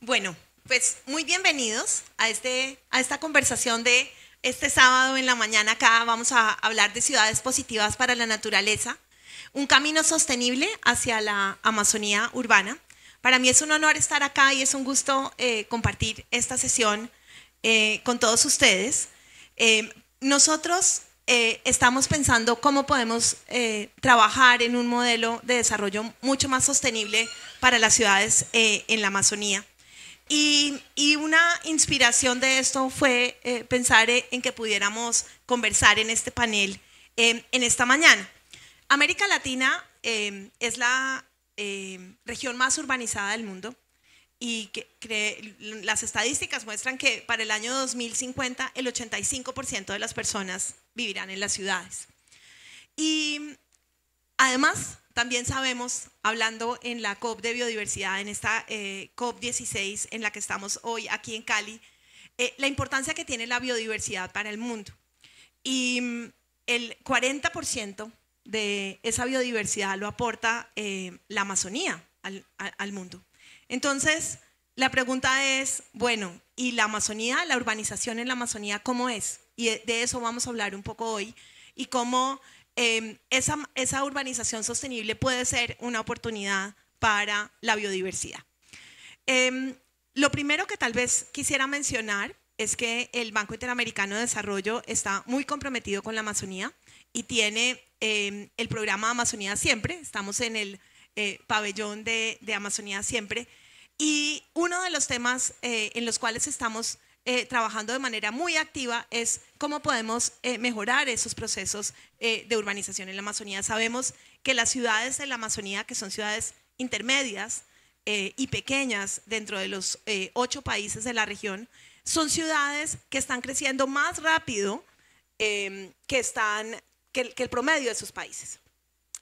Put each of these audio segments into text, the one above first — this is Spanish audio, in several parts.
Bueno, pues muy bienvenidos a, este, a esta conversación de este sábado en la mañana. Acá vamos a hablar de ciudades positivas para la naturaleza, un camino sostenible hacia la Amazonía urbana. Para mí es un honor estar acá y es un gusto eh, compartir esta sesión eh, con todos ustedes. Eh, nosotros estamos pensando cómo podemos trabajar en un modelo de desarrollo mucho más sostenible para las ciudades en la Amazonía. Y, una inspiración de esto fue eh, pensar en que pudiéramos conversar en este panel em, en esta mañana. América Latina em, es la em, región más urbanizada del mundo y que, las estadísticas muestran que para el año 2050 el 85% de las personas vivirán en las ciudades. Y además también sabemos, hablando en la COP de biodiversidad, en esta eh, COP 16 en la que estamos hoy aquí en Cali, eh, la importancia que tiene la biodiversidad para el mundo. Y mm, el 40% de esa biodiversidad lo aporta eh, la Amazonía al, mundo. Entonces, la pregunta es, bueno, ¿y la Amazonía, la urbanización en la Amazonía, cómo es? Y de eso vamos a hablar un poco hoy y cómo Em, esa, urbanización sostenible puede ser una oportunidad para la biodiversidad. Em, lo primero que tal vez quisiera mencionar es que el Banco Interamericano de Desarrollo está muy comprometido con la Amazonía y tiene em, el programa Amazonía Siempre. Estamos en el eh, pabellón de, Amazonía Siempre. Y uno de los temas eh, en los cuales estamos eh, trabajando de manera muy activa es cómo podemos eh, mejorar esos procesos eh, de urbanización en la Amazonía. Sabemos que las ciudades en la Amazonía, que son ciudades intermedias y pequeñas dentro de los ocho países de la región, son ciudades que están creciendo más rápido em, que, están, que el promedio de sus países.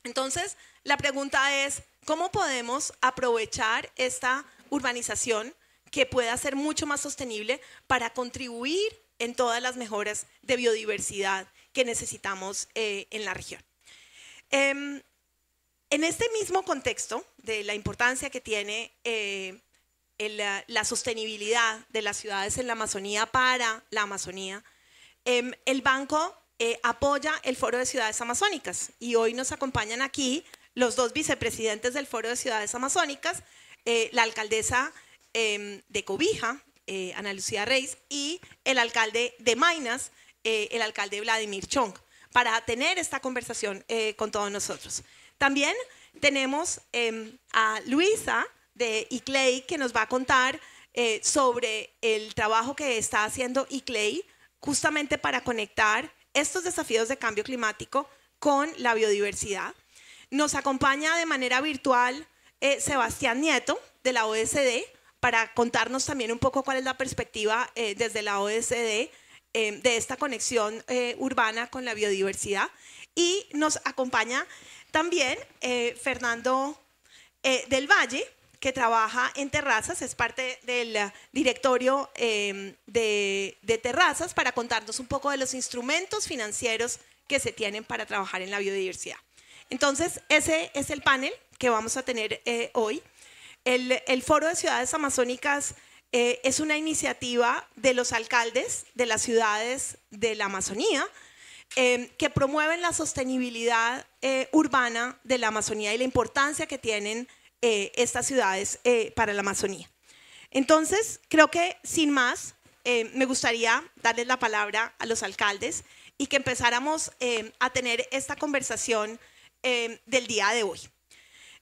Entonces, la pregunta es, ¿cómo podemos aprovechar esta urbanización? Que pueda ser mucho más sostenible para contribuir en todas las mejoras de biodiversidad que necesitamos eh, en la región. Em, en este mismo contexto de la importancia que tiene eh, la, sostenibilidad de las ciudades en la Amazonía para la Amazonía, em, el banco eh, apoya el Foro de Ciudades Amazónicas y hoy nos acompañan aquí los dos vicepresidentes del Foro de Ciudades Amazónicas, la alcaldesa Em, de Cobija, eh, Ana Lucía Reis, y el alcalde de Mainas, eh, el alcalde Vladimir Chong, para tener esta conversación eh, con todos nosotros. También tenemos em, a Luisa de ICLEI que nos va a contar sobre el trabajo que está haciendo ICLEI justamente para conectar estos desafíos de cambio climático con la biodiversidad. Nos acompaña de manera virtual Sebastián Nieto de la OSD, para contarnos también un poco cuál es la perspectiva eh, desde la OSD eh, de esta conexión eh, urbana con la biodiversidad. Y nos acompaña también Fernando del Valle, que trabaja en terrazas, es parte del directorio de, de terrazas, para contarnos un poco de los instrumentos financieros que se tienen para trabajar en la biodiversidad. Entonces, ese es el panel que vamos a tener hoy. El, Foro de Ciudades Amazónicas eh, es una iniciativa de los alcaldes de las ciudades de la Amazonía eh, que promueven la sostenibilidad eh, urbana de la Amazonía y la importancia que tienen estas ciudades para la Amazonía. Entonces, creo que sin más, me gustaría darles la palabra a los alcaldes y que empezáramos a tener esta conversación del día de hoy.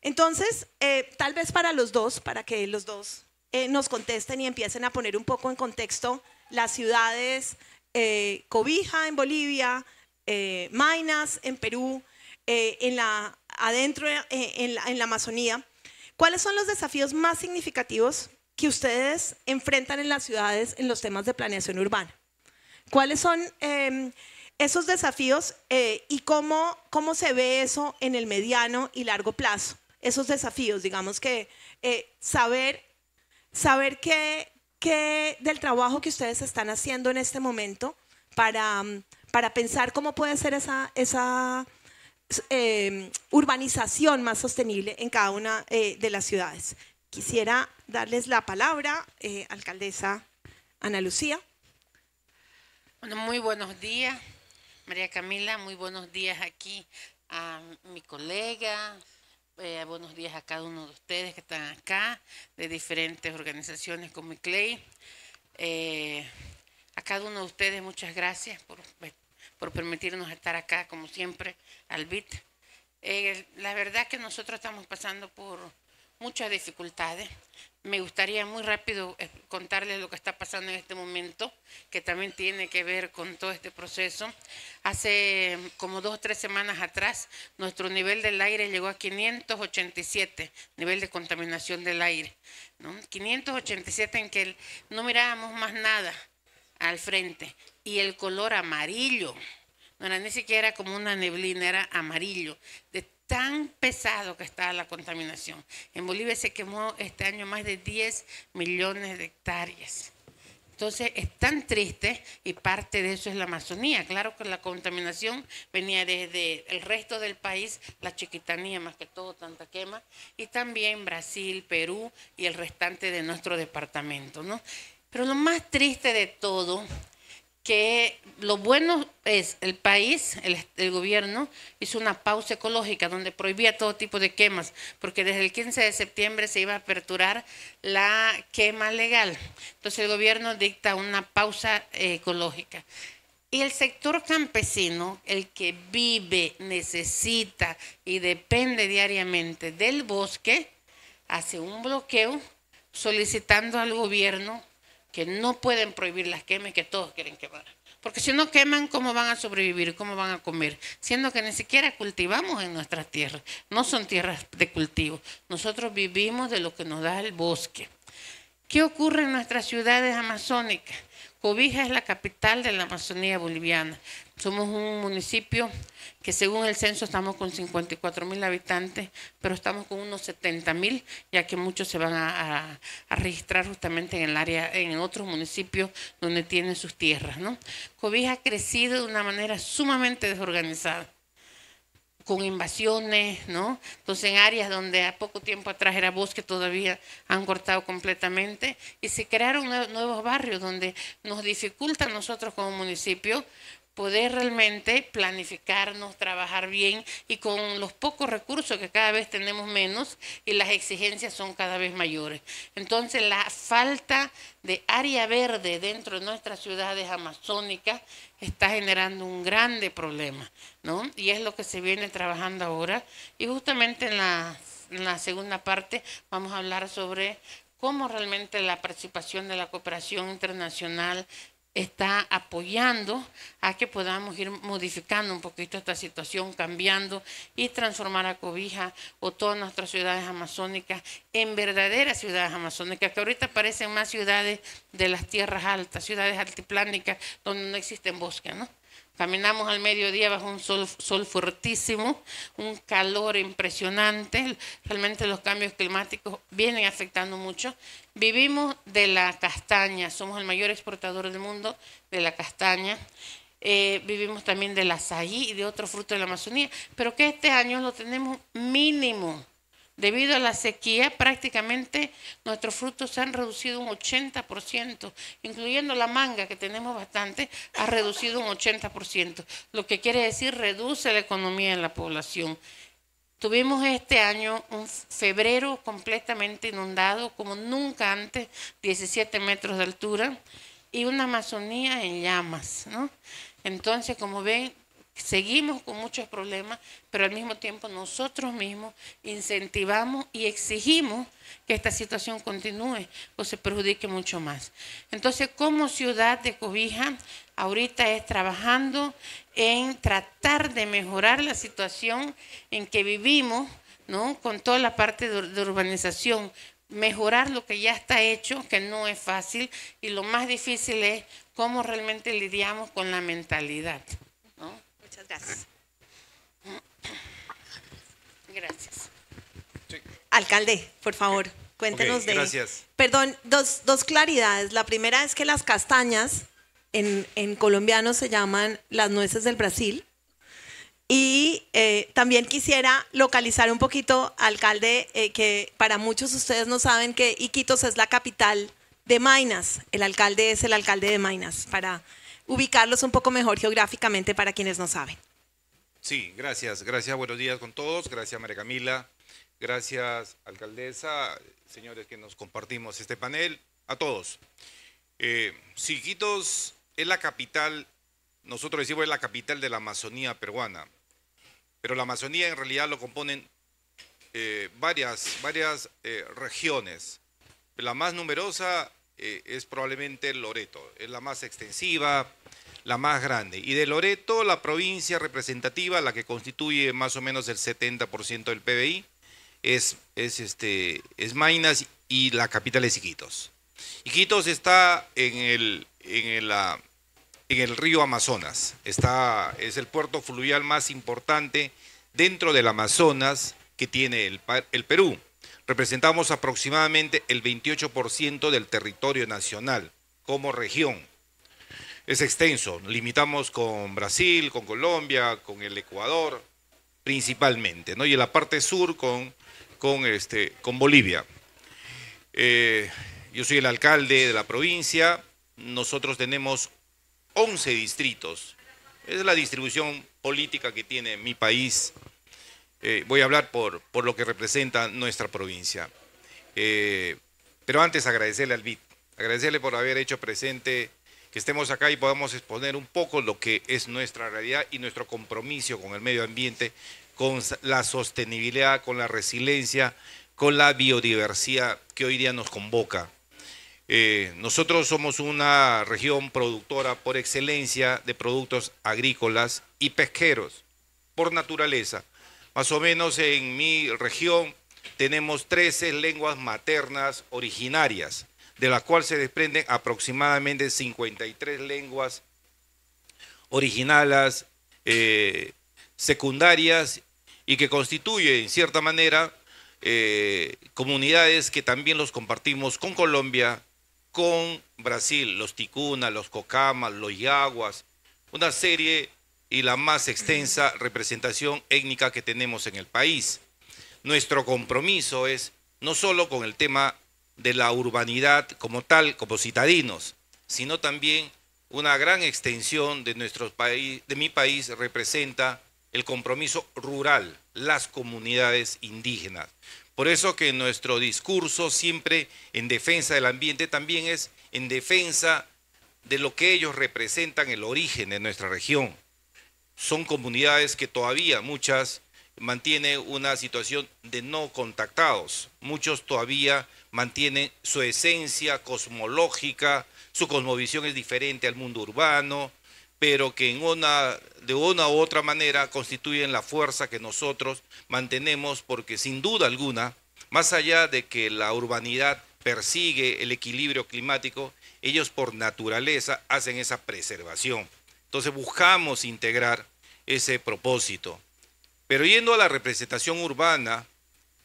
Entonces, eh, tal vez para los dos, para que los dos eh, nos contesten y empiecen a poner un poco en contexto las ciudades eh, Cobija en Bolivia, Mainas en Perú, adentro en la, en la Amazonía. ¿Cuáles son los desafíos más significativos que ustedes enfrentan en las ciudades en los temas de planeación urbana? ¿Cuáles son em, esos desafíos y cómo, cómo se ve eso en el mediano y largo plazo? Esos desafíos, digamos que eh, saber, saber qué, del trabajo que ustedes están haciendo en este momento para, mm, para pensar cómo puede ser esa, esa em, urbanización más sostenible en cada una eh, de las ciudades. quisiera darles la palabra, eh, alcaldesa Ana Lucía. Bueno, muy buenos días, María Camila, muy buenos días aquí a mi colega, eh, buenos días a cada uno de ustedes que están acá, de diferentes organizaciones como Clay. Eh, a cada uno de ustedes muchas gracias por, por permitirnos estar acá, como siempre, al BIT. Eh, la verdad que nosotros estamos pasando por muchas dificultades. Me gustaría muy rápido eh, contarles lo que está pasando en este momento, que también tiene que ver con todo este proceso. Hace como dos o tres semanas atrás, nuestro nivel del aire llegó a 587, nivel de contaminación del aire. 587 en que no mirábamos más nada al frente y el color amarillo, no era ni siquiera como una neblina, era amarillo, tan pesado que estaba la contaminación. En Bolivia se quemó este año más de 10 millones de hectáreas. Entonces es tan triste y parte de eso es la Amazonía. Claro que la contaminación venía desde el resto del país, la chiquitanía más que todo, tanta quema, y también Brasil, Perú y el restante de nuestro departamento. ¿no? Pero lo más triste de todo que lo bueno es el país, el, gobierno, hizo una pausa ecológica donde prohibía todo tipo de quemas, porque desde el 15 de septiembre se iba a aperturar la quema legal. Entonces el gobierno dicta una pausa ecológica. Y el sector campesino, el que vive, necesita y depende diariamente del bosque, hace un bloqueo solicitando al gobierno que no pueden prohibir las quemas que todos quieren quemar. Porque si no queman, ¿cómo van a sobrevivir? ¿Cómo van a comer? Siendo que ni siquiera cultivamos en nuestras tierras. No son tierras de cultivo. Nosotros vivimos de lo que nos da el bosque. ¿Qué ocurre en nuestras ciudades amazónicas? Cobija es la capital de la Amazonía boliviana. Somos un municipio que según el censo estamos con 54 mil habitantes, pero estamos con unos 70 mil, ya que muchos se van a, registrar justamente en el área, en otros municipios donde tienen sus tierras. ¿no? Cobija ha crecido de una manera sumamente desorganizada con invasiones, ¿no? Entonces en áreas donde a poco tiempo atrás era bosque todavía han cortado completamente y se crearon nuevos barrios donde nos dificulta a nosotros como municipio poder realmente planificarnos, trabajar bien y con los pocos recursos que cada vez tenemos menos y las exigencias son cada vez mayores. Entonces la falta de área verde dentro de nuestras ciudades amazónicas está generando un grande problema, ¿no? Y es lo que se viene trabajando ahora. Y justamente en la, en la segunda parte vamos a hablar sobre cómo realmente la participación de la cooperación internacional está apoyando a que podamos ir modificando un poquito esta situación, cambiando y transformar a Cobija o todas nuestras ciudades amazónicas en verdaderas ciudades amazónicas, que ahorita parecen más ciudades de las tierras altas, ciudades altiplánicas donde no existen bosques, ¿no? Caminamos al mediodía bajo un sol, sol fuertísimo, un calor impresionante. Realmente los cambios climáticos vienen afectando mucho. Vivimos de la castaña, somos el mayor exportador del mundo de la castaña. Eh, vivimos también del azaí y de otros frutos de la Amazonía, pero que este año lo tenemos mínimo. Debido a la sequía, prácticamente nuestros frutos se han reducido un 80%, incluyendo la manga, que tenemos bastante, ha reducido un 80%, lo que quiere decir reduce la economía en la población. Tuvimos este año un febrero completamente inundado, como nunca antes, 17 metros de altura, y una Amazonía en llamas. ¿no? Entonces, como ven, seguimos con muchos problemas, pero al mismo tiempo nosotros mismos incentivamos y exigimos que esta situación continúe o se perjudique mucho más. Entonces, como ciudad de Cobija, ahorita es trabajando en tratar de mejorar la situación en que vivimos, ¿no? Con toda la parte de urbanización, mejorar lo que ya está hecho, que no es fácil, y lo más difícil es cómo realmente lidiamos con la mentalidad. Gracias. Gracias. Alcalde, por favor, cuéntenos de... Gracias. Perdón, dos, dos, claridades. La primera es que las castañas en, en colombiano se llaman las nueces del Brasil Y eh, también quisiera localizar un poquito, alcalde, eh, que para muchos de ustedes no saben que Iquitos es la capital de Mainas. El alcalde es el alcalde de Mainas, para ubicarlos un poco mejor geográficamente para quienes no saben. Sí, gracias. Gracias, buenos días con todos. Gracias, María Camila. Gracias, alcaldesa, señores que nos compartimos este panel. A todos. Eh, es la capital nosotros decimos es la capital de la Amazonía peruana, pero la Amazonía en realidad lo componen eh, varias, varias eh, regiones. La más numerosa eh, es probablemente Loreto, es la más extensiva, la más grande. Y de Loreto, la provincia representativa, la que constituye más o menos el 70% del PBI, es, es, este, es Mainas y la capital es Iquitos. Iquitos está en, el, en la en el río Amazonas. Está, es el puerto fluvial más importante dentro del Amazonas que tiene el, el Perú. Representamos aproximadamente el 28% del territorio nacional como región. Es extenso, limitamos con Brasil, con Colombia, con el Ecuador, principalmente, ¿no? y en la parte sur con, con, este, con Bolivia. Eh, yo soy el alcalde de la provincia, nosotros tenemos 11 distritos. Es la distribución política que tiene mi país. Eh, voy a hablar por, por, lo que representa nuestra provincia. Eh, pero antes agradecerle al BID, agradecerle por haber hecho presente que estemos acá y podamos exponer un poco lo que es nuestra realidad y nuestro compromiso con el medio ambiente, con la sostenibilidad, con la resiliencia, con la biodiversidad que hoy día nos convoca. Eh, nosotros somos una región productora por excelencia de productos agrícolas y pesqueros, por naturaleza. Más o menos en mi región tenemos 13 lenguas maternas originarias, de las cuales se desprenden aproximadamente 53 lenguas originales eh, secundarias y que constituyen, en cierta manera, eh, comunidades que también los compartimos con Colombia, con Brasil, los Ticuna, los Cocamas, los Yaguas, una serie y la más extensa representación étnica que tenemos en el país. Nuestro compromiso es no solo con el tema de la urbanidad como tal, como citadinos, sino también una gran extensión de, nuestro país, de mi país representa el compromiso rural, las comunidades indígenas. Por eso que nuestro discurso siempre en defensa del ambiente también es en defensa de lo que ellos representan, el origen de nuestra región. Son comunidades que todavía muchas mantienen una situación de no contactados. Muchos todavía mantienen su esencia cosmológica, su cosmovisión es diferente al mundo urbano, pero que en una, de una u otra manera constituyen la fuerza que nosotros mantenemos, porque sin duda alguna, más allá de que la urbanidad persigue el equilibrio climático, ellos por naturaleza hacen esa preservación. Entonces buscamos integrar ese propósito. Pero yendo a la representación urbana,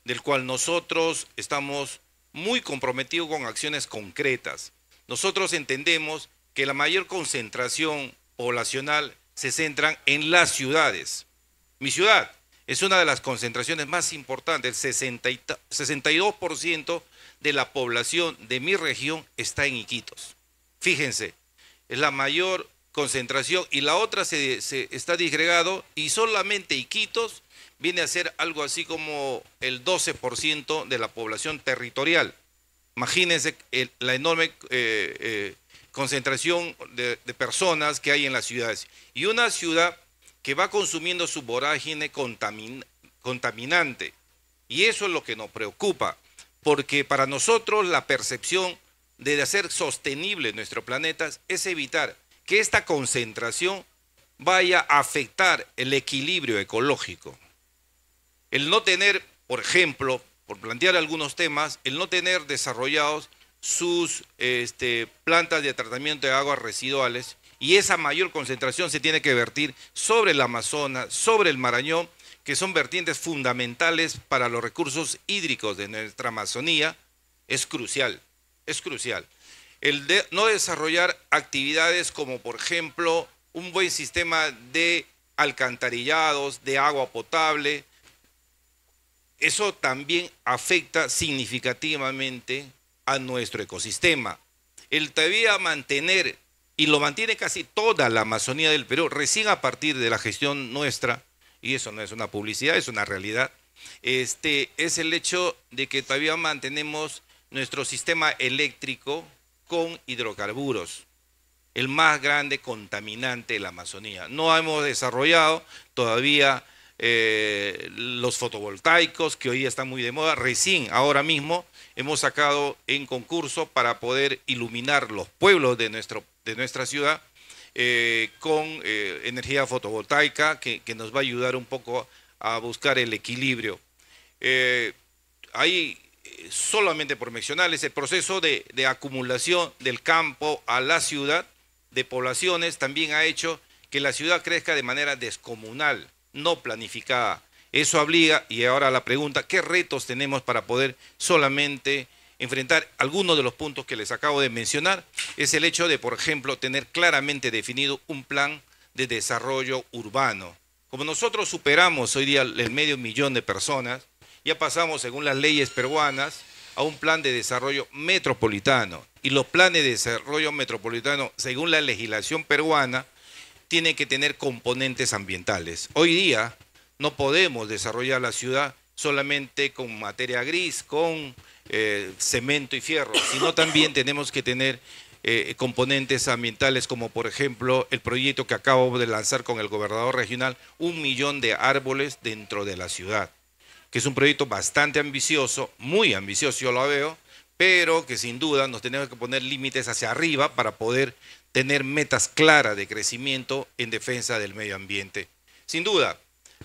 del cual nosotros estamos muy comprometidos con acciones concretas, nosotros entendemos que la mayor concentración poblacional se centran en las ciudades. Mi ciudad es una de las concentraciones más importantes, el 62% de la población de mi región está en Iquitos. Fíjense, es la mayor concentración y la otra se, está disgregado y solamente Iquitos viene a ser algo así como el 12% de la población territorial. Imagínense la enorme eh, eh, concentración de, personas que hay en las ciudades. Y una ciudad que va consumiendo su vorágine contaminante. Y eso es lo que nos preocupa, porque para nosotros la percepción de hacer sostenible nuestro planeta es evitar que esta concentración vaya a afectar el equilibrio ecológico. El no tener, por ejemplo, por plantear algunos temas, el no tener desarrollados sus este, plantas de tratamiento de aguas residuales y esa mayor concentración se tiene que vertir sobre el Amazonas, sobre el Marañón, que son vertientes fundamentales para los recursos hídricos de nuestra Amazonía, es crucial, es crucial. El no desarrollar actividades como, por ejemplo, un buen sistema de alcantarillados, de agua potable. Eso también afecta significativamente a nuestro ecosistema. El todavía mantener, y lo mantiene casi toda la Amazonía del Perú, recién a partir de la gestión nuestra, y eso no es una publicidad, es una realidad, este, es el hecho de que todavía mantenemos nuestro sistema eléctrico con hidrocarburos, el más grande contaminante de la Amazonía. No hemos desarrollado todavía eh, los fotovoltaicos, que hoy están muy de moda. Recién, ahora mismo, hemos sacado en concurso para poder iluminar los pueblos de, nuestro, de nuestra ciudad eh, con eh, energía fotovoltaica, que, nos va a ayudar un poco a buscar el equilibrio. hay solamente por mencionarles, el proceso de, acumulación del campo a la ciudad de poblaciones también ha hecho que la ciudad crezca de manera descomunal, no planificada. Eso obliga, y ahora la pregunta, ¿qué retos tenemos para poder solamente enfrentar algunos de los puntos que les acabo de mencionar? Es el hecho de, por ejemplo, tener claramente definido un plan de desarrollo urbano. Como nosotros superamos hoy día el medio millón de personas, ya pasamos, según las leyes peruanas, a un plan de desarrollo metropolitano. Y los planes de desarrollo metropolitano, según la legislación peruana, tienen que tener componentes ambientales. Hoy día no podemos desarrollar la ciudad solamente con materia gris, con eh, cemento y fierro, sino también tenemos que tener eh, componentes ambientales como por ejemplo el proyecto que acabo de lanzar con el gobernador regional, un millón de árboles dentro de la ciudad que es un proyecto bastante ambicioso, muy ambicioso yo lo veo, pero que sin duda nos tenemos que poner límites hacia arriba para poder tener metas claras de crecimiento en defensa del medio ambiente. Sin duda,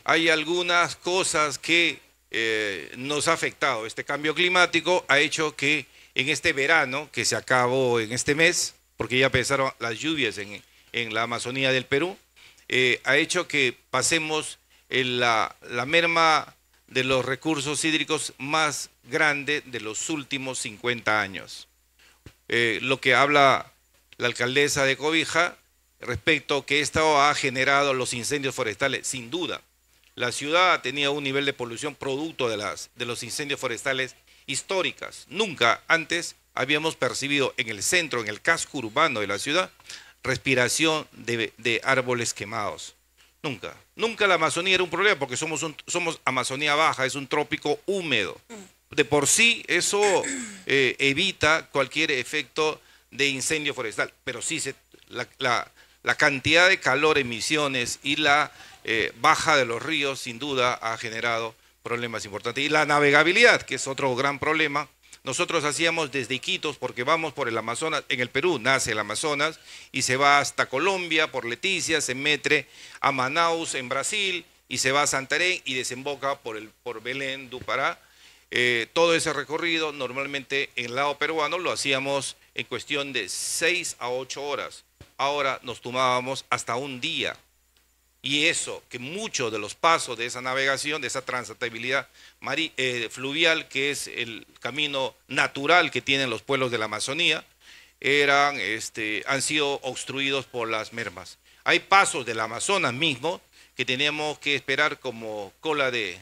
hay algunas cosas que eh, nos ha afectado. Este cambio climático ha hecho que en este verano, que se acabó en este mes, porque ya empezaron las lluvias en, la Amazonía del Perú, eh, ha hecho que pasemos en la, la merma de los recursos hídricos más grande de los últimos 50 años. Eh, lo que habla la alcaldesa de Cobija respecto que esto ha generado los incendios forestales, sin duda. La ciudad tenía un nivel de polución producto de, las, de los incendios forestales históricas. Nunca antes habíamos percibido en el centro, en el casco urbano de la ciudad, respiración de árboles quemados. Nunca. Nunca la Amazonía era un problema porque somos, somos Amazonía baja, es un trópico húmedo. De por sí eso eh, evita cualquier efecto de incendio forestal, pero sí se, la, cantidad de calor, emisiones y la eh, baja de los ríos sin duda ha generado problemas importantes. Y la navegabilidad, que es otro gran problema, nosotros hacíamos desde Iquitos, porque vamos por el Amazonas, en el Perú nace el Amazonas, y se va hasta Colombia por Leticia, se mete a Manaus en Brasil, y se va a Santarém y desemboca por, el, por Belén, Dupará. Eh, todo ese recorrido normalmente en el lado peruano lo hacíamos en cuestión de seis a ocho horas. Ahora nos tomábamos hasta un día y eso, que muchos de los pasos de esa navegación, de esa transitabilidad eh, fluvial, que es el camino natural que tienen los pueblos de la Amazonía, eran, este, han sido obstruidos por las mermas. Hay pasos del Amazonas mismo que teníamos que esperar como cola de,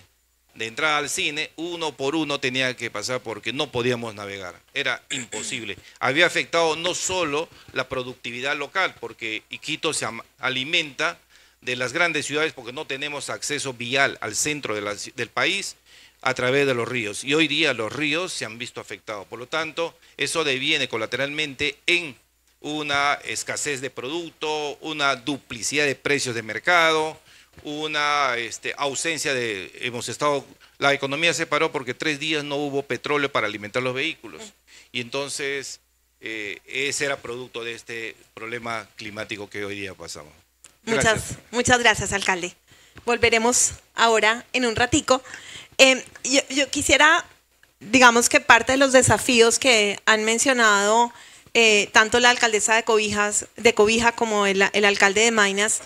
de entrada al cine, uno por uno tenía que pasar porque no podíamos navegar, era imposible. Había afectado no solo la productividad local, porque Iquito se alimenta de las grandes ciudades porque no tenemos acceso vial al centro del país a través de los ríos. Y hoy día los ríos se han visto afectados. Por lo tanto, eso deviene colateralmente en una escasez de producto, una duplicidad de precios de mercado, una este, ausencia de... Hemos estado... La economía se paró porque tres días no hubo petróleo para alimentar los vehículos. Y entonces eh, ese era producto de este problema climático que hoy día pasamos. Muchas, muchas gracias, alcalde. Volveremos ahora en un ratico. Em, yo, quisiera, digamos que parte de los desafíos que han mencionado eh, tanto la alcaldesa de, Cobijas, de Cobija como el, el alcalde de Mainas,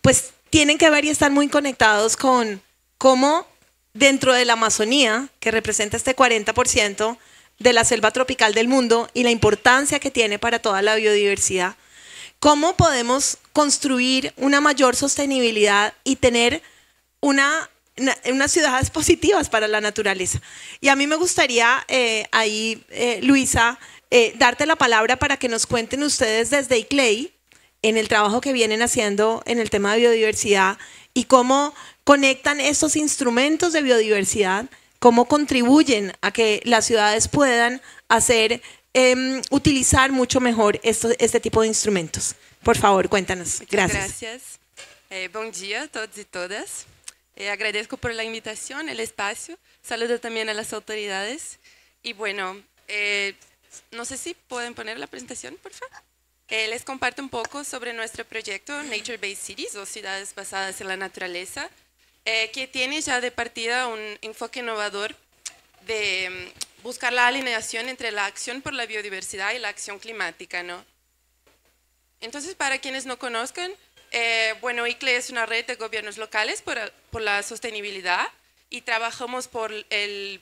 pues tienen que ver y están muy conectados con cómo dentro de la Amazonía, que representa este 40% de la selva tropical del mundo y la importancia que tiene para toda la biodiversidad, cómo podemos construir una mayor sostenibilidad y tener una, unas ciudades positivas para la naturaleza. Y a mí me gustaría eh, ahí, eh, Luisa, eh, darte la palabra para que nos cuenten ustedes desde ICLEI en el trabajo que vienen haciendo en el tema de biodiversidad y cómo conectan estos instrumentos de biodiversidad, cómo contribuyen a que las ciudades puedan hacer, em, utilizar mucho mejor este tipo de instrumentos. Por favor, cuéntanos. Gracias. Gracias. Eh, bom dia a todos y todas. Eh, agradezco por la invitación, el espacio. Saludo también a las autoridades. Y bueno, eh, no sé si pueden poner la presentación, por favor. Eh, les comparto un poco sobre nuestro proyecto Nature Based Cities o ciudades basadas en la naturaleza, eh, que tiene ya de partida un enfoque innovador de mm, buscar la alineación entre la acción por la biodiversidad y la acción climática. ¿no? Entonces, para quienes no conozcan, eh, bueno, ICLE es una red de gobiernos locales por, por la sostenibilidad y trabajamos por el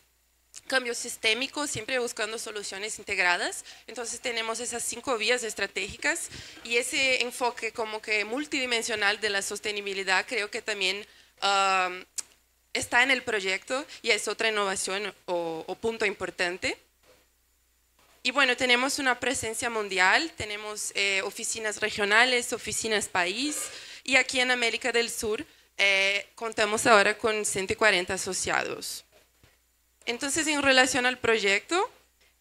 cambio sistémico, siempre buscando soluciones integradas. Entonces tenemos esas cinco vías estratégicas y ese enfoque como que multidimensional de la sostenibilidad creo que también um, está en el proyecto y es otra innovación o, punto importante. Y bueno, tenemos una presencia mundial, tenemos eh, oficinas regionales, oficinas país y aquí en América del Sur eh, contamos ahora con 140 asociados. Entonces, en relación al proyecto,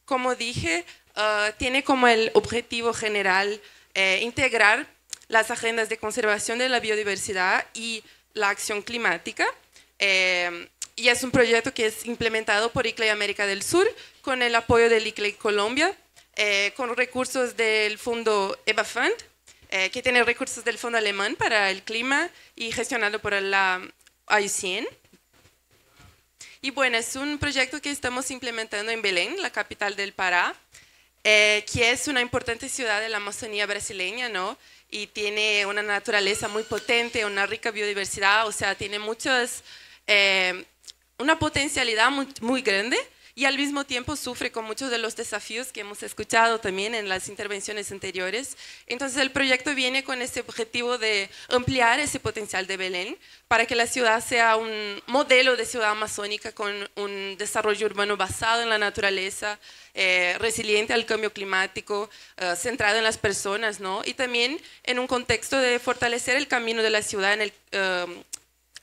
como dije, ah, tiene como el objetivo general eh, integrar las agendas de conservación de la biodiversidad y la acción climática. Eh, y es un proyecto que es implementado por ICLEI América del Sur con el apoyo del ICLEI Colombia, eh, con recursos del fondo EVA Fund, que tiene recursos del Fondo Alemán para el Clima y gestionado por la IUCN. Y bueno, es un proyecto que estamos implementando en Belén, la capital del Pará, eh, que es una importante ciudad de la Amazonía brasileña, ¿no? Y tiene una naturaleza muy potente, una rica biodiversidad, o sea, tiene muchas, eh, una potencialidad muy, grande y al mismo tiempo sufre con muchos de los desafíos que hemos escuchado también en las intervenciones anteriores. Entonces el proyecto viene con ese objetivo de ampliar ese potencial de Belén para que la ciudad sea un modelo de ciudad amazónica con un desarrollo urbano basado en la naturaleza, eh, resiliente al cambio climático, eh, centrado en las personas, ¿no? Y también en un contexto de fortalecer el camino de la ciudad en el, eh,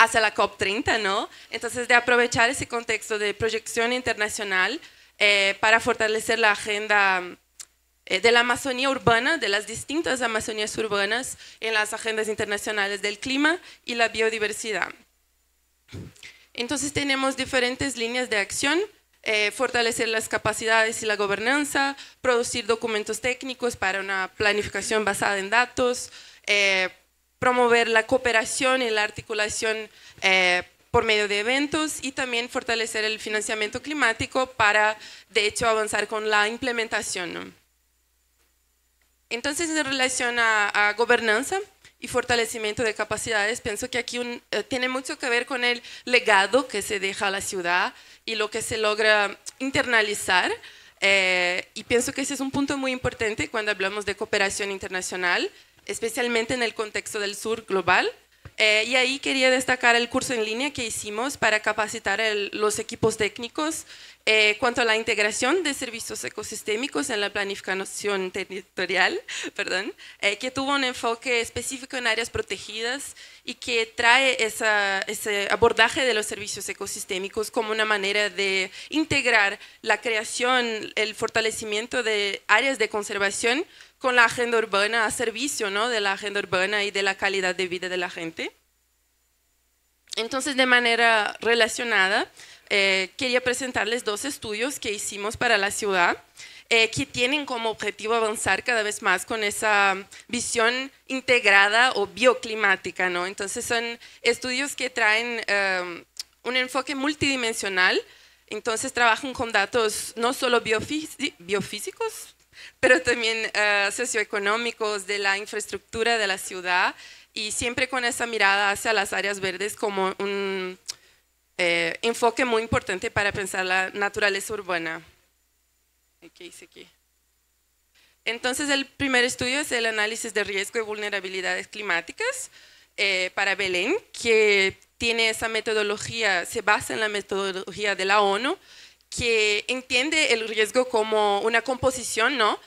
hacia la COP30, ¿no? Entonces, de aprovechar ese contexto de proyección internacional eh, para fortalecer la agenda eh, de la Amazonía urbana, de las distintas Amazonías urbanas en las agendas internacionales del clima y la biodiversidad. Entonces, tenemos diferentes líneas de acción. Eh, fortalecer las capacidades y la gobernanza, producir documentos técnicos para una planificación basada en datos, promover la cooperación y la articulación eh, por medio de eventos y también fortalecer el financiamiento climático para, de hecho, avanzar con la implementación. Entonces, en relación a, gobernanza y fortalecimiento de capacidades, pienso que aquí eh, tiene mucho que ver con el legado que se deja a la ciudad y lo que se logra internalizar. Eh, y pienso que ese es un punto muy importante cuando hablamos de cooperación internacional especialmente en el contexto del sur global. Eh, y ahí quería destacar el curso en línea que hicimos para capacitar los equipos técnicos eh, cuanto a la integración de servicios ecosistémicos en la planificación territorial, perdón, eh, que tuvo un enfoque específico en áreas protegidas y que trae ese abordaje de los servicios ecosistémicos como una manera de integrar la creación, el fortalecimiento de áreas de conservación con la agenda urbana a servicio ¿no? de la agenda urbana y de la calidad de vida de la gente. Entonces, de manera relacionada, eh, quería presentarles dos estudios que hicimos para la ciudad, eh, que tienen como objetivo avanzar cada vez más con esa visión integrada o bioclimática. ¿no? Entonces, son estudios que traen eh, un enfoque multidimensional, entonces trabajan con datos no solo biofísicos, pero también eh, socioeconómicos de la infraestructura de la ciudad y siempre con esa mirada hacia las áreas verdes como un eh, enfoque muy importante para pensar la naturaleza urbana. ¿Qué hice aquí? Entonces, el primer estudio es el análisis de riesgo y vulnerabilidades climáticas eh, para Belén, que tiene esa metodología, se basa en la metodología de la ONU, que entiende el riesgo como una composición, ¿no?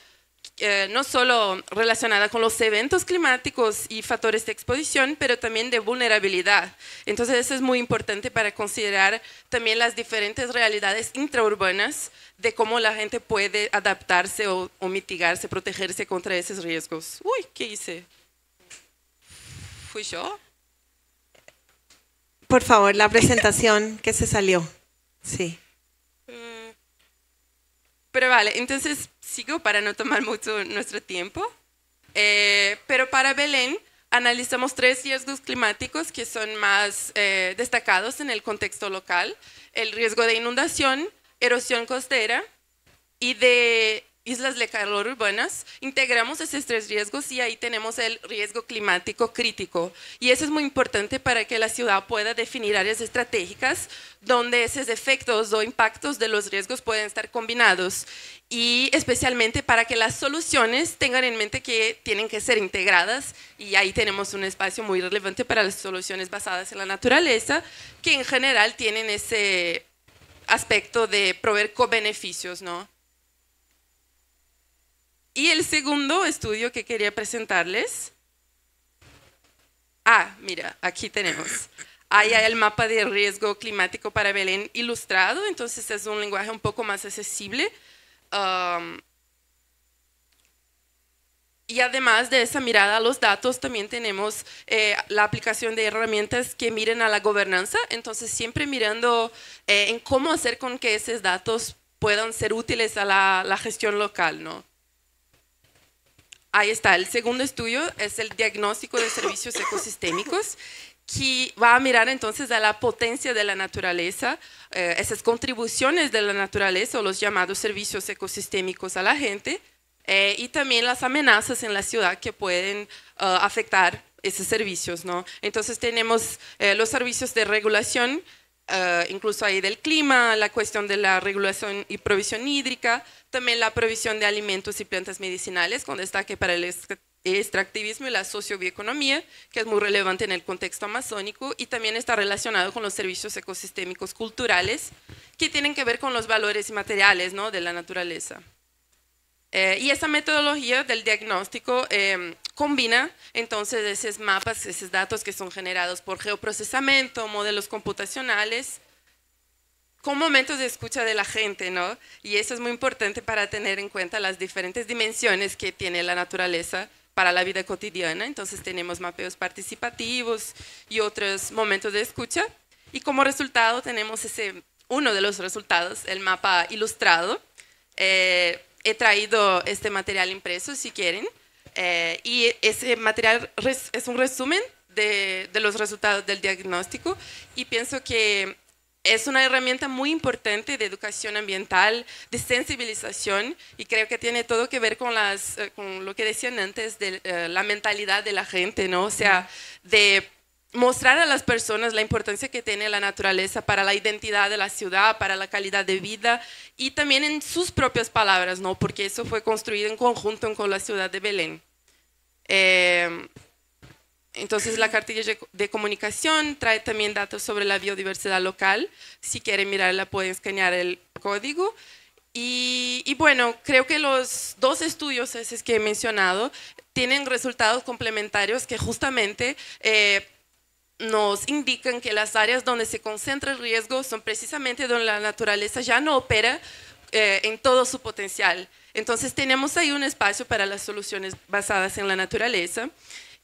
Eh, no solo relacionada con los eventos climáticos y factores de exposición, pero también de vulnerabilidad. Entonces, eso es muy importante para considerar también las diferentes realidades intraurbanas de cómo la gente puede adaptarse o, o mitigarse, protegerse contra esos riesgos. Uy, ¿qué hice? ¿Fui yo? Por favor, la presentación que se salió. Sí. Pero vale, entonces sigo para no tomar mucho nuestro tiempo. Eh, pero para Belén analizamos tres riesgos climáticos que son más eh, destacados en el contexto local. El riesgo de inundación, erosión costera y de islas de calor urbanas, integramos esos tres riesgos y ahí tenemos el riesgo climático crítico. Y eso es muy importante para que la ciudad pueda definir áreas estratégicas donde esos efectos o impactos de los riesgos pueden estar combinados. Y especialmente para que las soluciones tengan en mente que tienen que ser integradas. Y ahí tenemos un espacio muy relevante para las soluciones basadas en la naturaleza, que en general tienen ese aspecto de proveer co-beneficios, ¿no? Y el segundo estudio que quería presentarles. Ah, mira, aquí tenemos. Ahí hay el mapa de riesgo climático para Belén ilustrado, entonces es un lenguaje un poco más accesible. Um, y además de esa mirada a los datos, también tenemos eh, la aplicación de herramientas que miren a la gobernanza, entonces siempre mirando eh, en cómo hacer con que esos datos puedan ser útiles a la, la gestión local, ¿no? Ahí está, el segundo estudio es el diagnóstico de servicios ecosistémicos que va a mirar entonces a la potencia de la naturaleza, eh, esas contribuciones de la naturaleza o los llamados servicios ecosistémicos a la gente eh, y también las amenazas en la ciudad que pueden eh, afectar esos servicios. ¿no? Entonces tenemos los servicios de regulación, incluso ahí del clima, la cuestión de la regulación y provisión hídrica, también la provisión de alimentos y plantas medicinales, con destaque para el extractivismo y la sociobioeconomía, que es muy relevante en el contexto amazónico, y también está relacionado con los servicios ecosistémicos culturales, que tienen que ver con los valores materiales ¿no? de la naturaleza. Eh, y esa metodología del diagnóstico eh, combina entonces esos mapas, esos datos que son generados por geoprocesamiento, modelos computacionales, con momentos de escucha de la gente, ¿no? Y eso es muy importante para tener en cuenta las diferentes dimensiones que tiene la naturaleza para la vida cotidiana. Entonces tenemos mapeos participativos y otros momentos de escucha. Y como resultado tenemos ese, uno de los resultados, el mapa ilustrado. Eh, he traído este material impreso, si quieren. Eh, y ese material es un resumen de, de los resultados del diagnóstico. Y pienso que es una herramienta muy importante de educación ambiental, de sensibilización y creo que tiene todo que ver con, las, eh, con lo que decían antes de eh, la mentalidad de la gente, ¿no? O sea, de mostrar a las personas la importancia que tiene la naturaleza para la identidad de la ciudad, para la calidad de vida y también en sus propias palabras, ¿no? Porque eso fue construido en conjunto con la ciudad de Belén. Eh, entonces la cartilla de comunicación trae también datos sobre la biodiversidad local. Si quieren mirarla pueden escanear el código. Y, bueno, creo que los dos estudios esos que he mencionado tienen resultados complementarios que justamente eh, nos indican que las áreas donde se concentra el riesgo son precisamente donde la naturaleza ya no opera eh, en todo su potencial. Entonces tenemos ahí un espacio para las soluciones basadas en la naturaleza.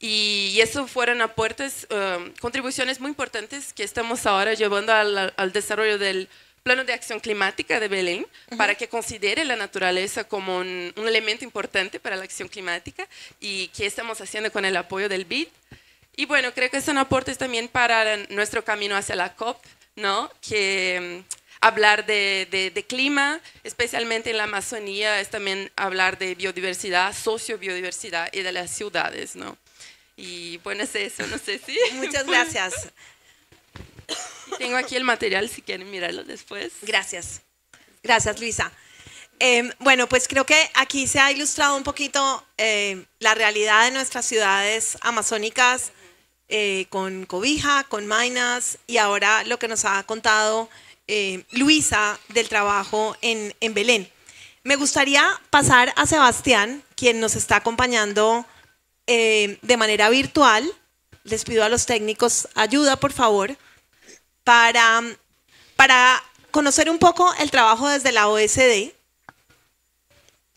Y, eso fueron aportes, um, contribuciones muy importantes que estamos ahora llevando al, desarrollo del Plano de Acción Climática de Belén, para que considere la naturaleza como un, elemento importante para la acción climática y que estamos haciendo con el apoyo del BID. Y bueno, creo que son aportes también para nuestro camino hacia la COP, ¿no? Que um, hablar de, de, de, clima, especialmente en la Amazonía, es también hablar de biodiversidad, sociobiodiversidad y de las ciudades, ¿no? Y bueno, es eso, no sé si. Muchas gracias. Tengo aquí el material si quieren mirarlo después. Gracias. Gracias, Luisa. Em, bueno, pues creo que aquí se ha ilustrado un poquito eh, la realidad de nuestras ciudades amazónicas eh, con Cobija, con Mainas y ahora lo que nos ha contado eh, Luisa del trabajo en, en Belén. Me gustaría pasar a Sebastián, quien nos está acompañando de manera virtual. Les pido a los técnicos ayuda, por favor, para, para conocer un poco el trabajo desde la OSD.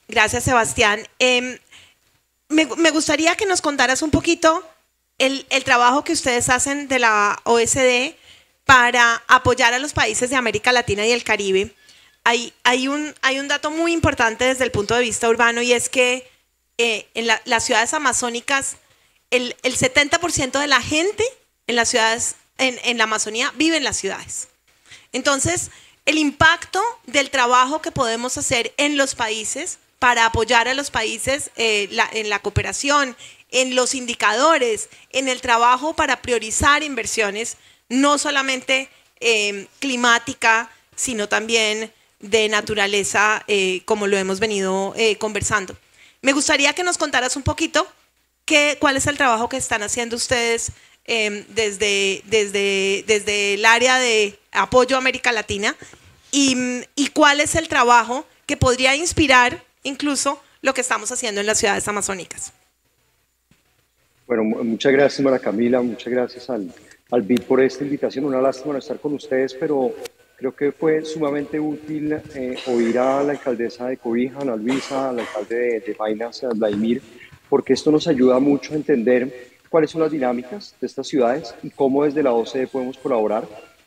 Gracias, Sebastián. Em, me, gustaría que nos contaras un poquito el, trabajo que ustedes hacen de la OSD para apoyar a los países de América Latina y el Caribe. Hay, hay, un, hay un dato muy importante desde el punto de vista urbano y es que eh, en las ciudades amazónicas el, el 70% de la gente en las ciudades, en, en la Amazonía, vive en las ciudades. Entonces, el impacto del trabajo que podemos hacer en los países para apoyar a los países eh, en la cooperación, en los indicadores, en el trabajo para priorizar inversiones, no solamente eh, climática, sino también de naturaleza, eh, como lo hemos venido conversando. Me gustaría que nos contaras un poquito qué, cuál es el trabajo que están haciendo ustedes desde, desde, desde el área de apoyo a América Latina y, y cuál es el trabajo que podría inspirar incluso lo que estamos haciendo en las ciudades amazónicas. Bueno, muchas gracias Mara Camila, muchas gracias al, al BID por esta invitación. Una lástima no estar con ustedes, pero creo que fue sumamente útil eh, oír a la alcaldesa de Cobija, Ana Luisa, al alcalde de, de Vainas, Vladimir, porque esto nos ayuda mucho a entender cuáles son las dinámicas de estas ciudades y cómo desde la OCDE podemos colaborar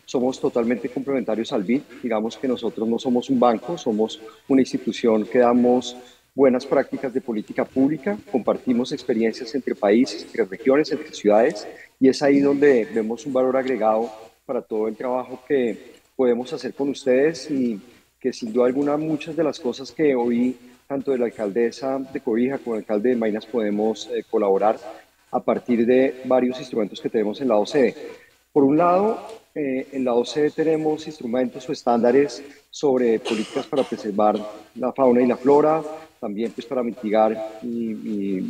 somos totalmente complementarios al BID. Digamos que nosotros no somos un banco, somos una institución que damos buenas prácticas de política pública, compartimos experiencias entre países, entre regiones, entre ciudades, y es ahí donde vemos un valor agregado para todo el trabajo que podemos hacer con ustedes y que sin duda alguna muchas de las cosas que hoy tanto de la alcaldesa de Cobija como el alcalde de Mainas podemos eh, colaborar a partir de varios instrumentos que tenemos en la OCDE. Por un lado, eh, en la OCDE tenemos instrumentos o estándares sobre políticas para preservar la fauna y la flora, también pues para mitigar y,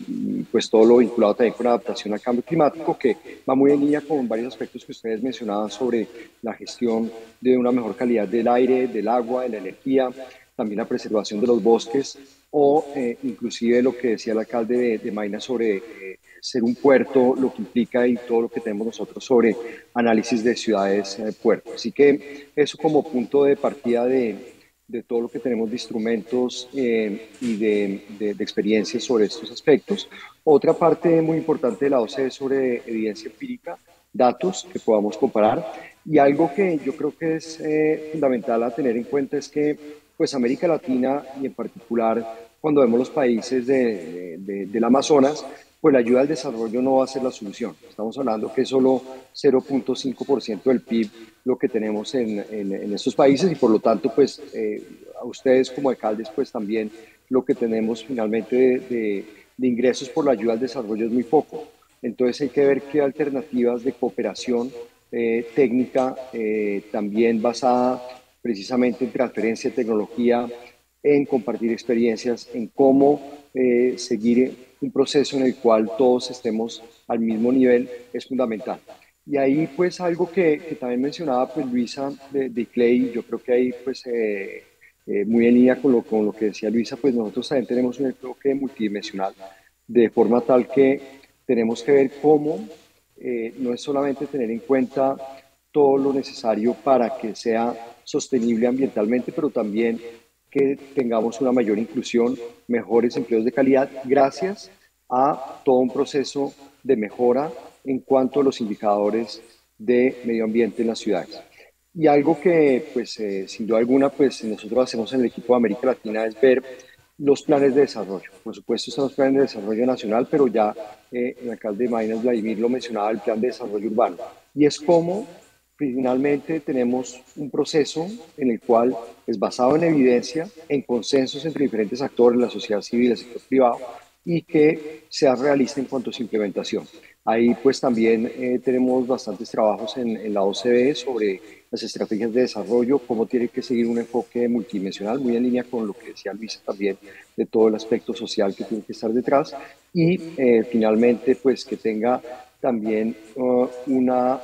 pues todo lo vinculado también con la adaptación al cambio climático, que va muy en línea con varios aspectos que ustedes mencionaban sobre la gestión de una mejor calidad del aire, del agua, de la energía, también la preservación de los bosques o eh, inclusive lo que decía el alcalde de, de Maina sobre eh, ser un puerto, lo que implica y todo lo que tenemos nosotros sobre análisis de ciudades eh, puertos. Así que eso como punto de partida de, de todo lo que tenemos de instrumentos eh, y de, de, experiencias sobre estos aspectos. Otra parte muy importante de la OCE es sobre evidencia empírica, datos que podamos comparar. Y algo que yo creo que es eh, fundamental a tener en cuenta es que pues América Latina y en particular cuando vemos los países de, del Amazonas, pues la ayuda al desarrollo no va a ser la solución. Estamos hablando que es solo 0.5% del PIB lo que tenemos en, en, estos países y por lo tanto, pues eh, a ustedes como alcaldes, pues también lo que tenemos finalmente de, de, ingresos por la ayuda al desarrollo es muy poco. Entonces hay que ver qué alternativas de cooperación eh, técnica, eh, también basada precisamente en transferencia de tecnología, en compartir experiencias, en cómo seguir un proceso en el cual todos estemos al mismo nivel es fundamental. Y ahí pues algo que, que también mencionaba pues Luisa de, de, Clay, yo creo que ahí pues eh, eh, muy en línea con lo, con lo que decía Luisa, pues nosotros también tenemos un enfoque multidimensional, de forma tal que tenemos que ver cómo eh, no es solamente tener en cuenta todo lo necesario para que sea sostenible ambientalmente, pero también que tengamos una mayor inclusión, mejores empleos de calidad, gracias a todo un proceso de mejora en cuanto a los indicadores de medio ambiente en las ciudades. Y algo que, pues, eh, sin duda alguna, pues, nosotros hacemos en el equipo de América Latina es ver los planes de desarrollo. Por supuesto, están los planes de desarrollo nacional, pero ya eh, el alcalde de Mainas, Vladimir, lo mencionaba, el plan de desarrollo urbano. Y es como Finalmente tenemos un proceso en el cual es basado en evidencia, en consensos entre diferentes actores, la sociedad civil, el sector privado, y que sea realista en cuanto a su implementación. Ahí pues también eh, tenemos bastantes trabajos en, la OCDE sobre las estrategias de desarrollo, cómo tiene que seguir un enfoque multidimensional, muy en línea con lo que decía Luisa también, de todo el aspecto social que tiene que estar detrás, y eh, finalmente, pues que tenga también uh, una,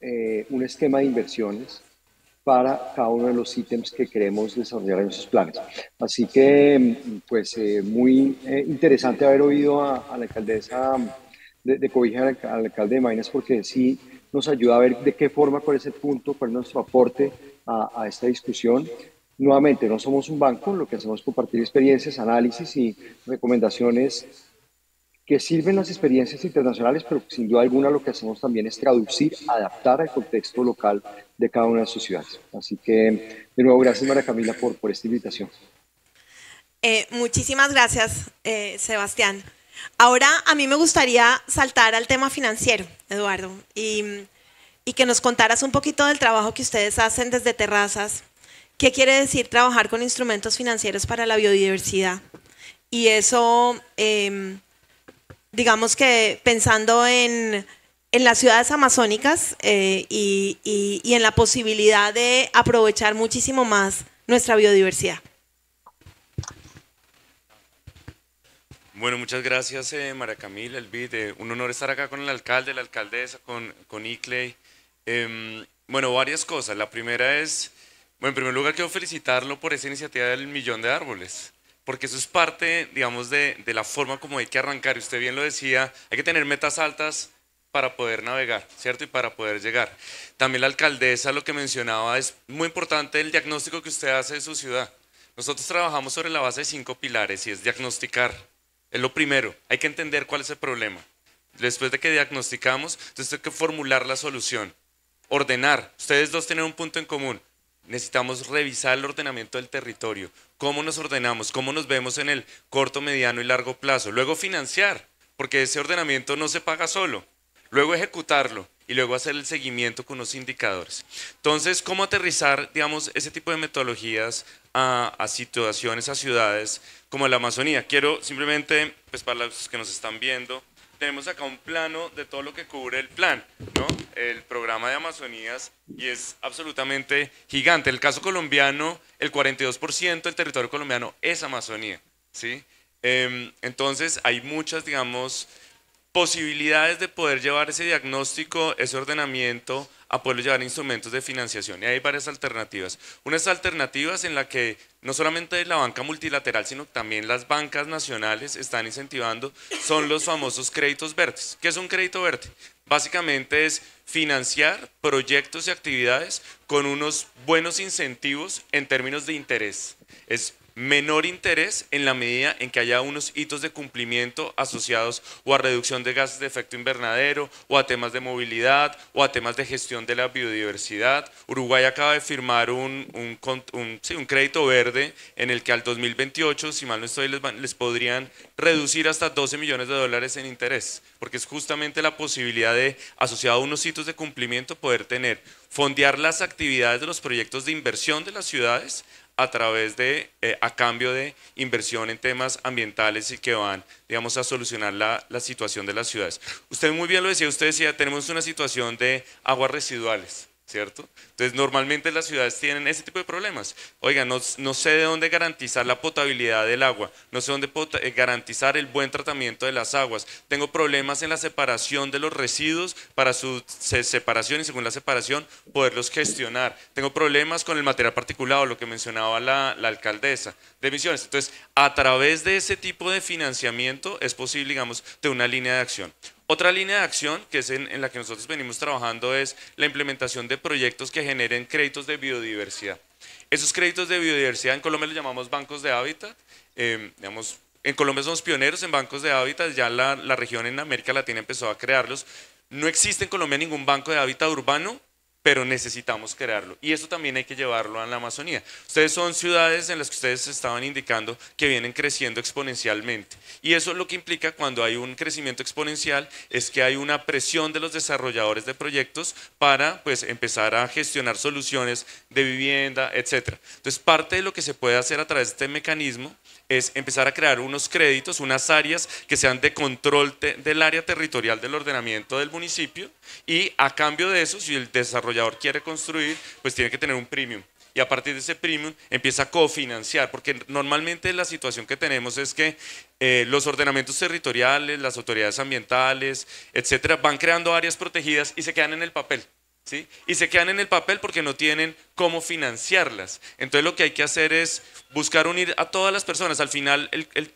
eh, un esquema de inversiones para cada uno de los ítems que queremos desarrollar en esos planes. Así que, pues, eh, muy interesante haber oído a, la alcaldesa de, de Cobija, al, alcalde de Mainas, porque sí nos ayuda a ver de qué forma, cuál es el punto, cuál es nuestro aporte a, esta discusión. Nuevamente, no somos un banco, lo que hacemos es compartir experiencias, análisis y recomendaciones que sirven las experiencias internacionales, pero sin duda alguna lo que hacemos también es traducir, adaptar al contexto local de cada una de sus ciudades. Así que, de nuevo, gracias María Camila por, por esta invitación. Eh, muchísimas gracias, eh, Sebastián. Ahora a mí me gustaría saltar al tema financiero, Eduardo, y, que nos contaras un poquito del trabajo que ustedes hacen desde Terrazas. ¿Qué quiere decir trabajar con instrumentos financieros para la biodiversidad? Y eso, em, digamos que pensando en, las ciudades amazónicas eh, y, y en la posibilidad de aprovechar muchísimo más nuestra biodiversidad. Bueno, muchas gracias eh, María Camila. Eh, un honor estar acá con el alcalde, la alcaldesa, con, con Icley. Em, bueno, varias cosas. La primera es, bueno, en primer lugar quiero felicitarlo por esa iniciativa del millón de árboles, porque eso es parte, digamos, de, de la forma como hay que arrancar. Y usted bien lo decía, hay que tener metas altas para poder navegar, ¿cierto? Y para poder llegar. También la alcaldesa lo que mencionaba es muy importante el diagnóstico que usted hace de su ciudad. Nosotros trabajamos sobre la base de cinco pilares y es diagnosticar, es lo primero, hay que entender cuál es el problema. Después de que diagnosticamos, entonces hay que formular la solución. Ordenar. Ustedes dos tienen un punto en común. Necesitamos revisar el ordenamiento del territorio. ¿Cómo nos ordenamos? ¿Cómo nos vemos en el corto, mediano y largo plazo? Luego financiar, porque ese ordenamiento no se paga solo. Luego ejecutarlo y luego hacer el seguimiento con unos indicadores. Entonces, ¿cómo aterrizar, digamos, ese tipo de metodologías a, a situaciones, a ciudades como la Amazonía. Quiero simplemente, pues para los que nos están viendo, tenemos acá un plano de todo lo que cubre el plan, ¿no? El programa de Amazonías y es absolutamente gigante. El caso colombiano, el 42% del territorio colombiano es Amazonía, ¿sí? Em, entonces hay muchas, digamos, posibilidades de poder llevar ese diagnóstico, ese ordenamiento, a poder llevar instrumentos de financiación. Y hay varias alternativas. Unas alternativas en la que no solamente la banca multilateral, sino también las bancas nacionales están incentivando, son los famosos créditos verdes. ¿Qué es un crédito verde? Básicamente es financiar proyectos y actividades con unos buenos incentivos en términos de interés. Es menor interés en la medida en que haya unos hitos de cumplimiento asociados o a reducción de gases de efecto invernadero o a temas de movilidad o a temas de gestión de la biodiversidad. Uruguay acaba de firmar un, un, crédito verde en el que al 2028, si mal no estoy, les, les podrían reducir hasta 12 millones de dólares en interés, porque es justamente la posibilidad de, asociado a unos hitos de cumplimiento, poder tener, fondear las actividades de los proyectos de inversión de las ciudades a través de, eh, a cambio de inversión en temas ambientales y que van, digamos, a solucionar la, la, situación de las ciudades. Usted muy bien lo decía, usted decía, tenemos una situación de aguas residuales. ¿Cierto? Entonces, normalmente las ciudades tienen ese tipo de problemas. Oiga, no, no, sé de dónde garantizar la potabilidad del agua, no sé dónde eh, garantizar el buen tratamiento de las aguas. Tengo problemas en la separación de los residuos para su separación y según la separación poderlos gestionar. Tengo problemas con el material particulado, lo que mencionaba la, alcaldesa de emisiones. Entonces, a través de ese tipo de financiamiento es posible, digamos, de una línea de acción. Otra línea de acción que es en, la que nosotros venimos trabajando es la implementación de proyectos que generen créditos de biodiversidad. Esos créditos de biodiversidad en Colombia los llamamos bancos de hábitat. Em, digamos, en Colombia somos pioneros en bancos de hábitat, ya la, la región en América Latina empezó a crearlos. No existe en Colombia ningún banco de hábitat urbano, pero necesitamos crearlo. Y eso también hay que llevarlo a la Amazonía. Ustedes son ciudades en las que ustedes estaban indicando que vienen creciendo exponencialmente. Y eso lo que implica cuando hay un crecimiento exponencial es que hay una presión de los desarrolladores de proyectos para pues, empezar a gestionar soluciones de vivienda, etc. Entonces, parte de lo que se puede hacer a través de este mecanismo es empezar a crear unos créditos, unas áreas que sean de control del área territorial del ordenamiento del municipio y a cambio de eso, si el desarrollador quiere construir, pues tiene que tener un premium y a partir de ese premium empieza a cofinanciar, porque normalmente la situación que tenemos es que eh, los ordenamientos territoriales, las autoridades ambientales, etcétera, van creando áreas protegidas y se quedan en el papel. ¿Sí? Y se quedan en el papel porque no tienen cómo financiarlas. Entonces lo que hay que hacer es buscar unir a todas las personas. Al final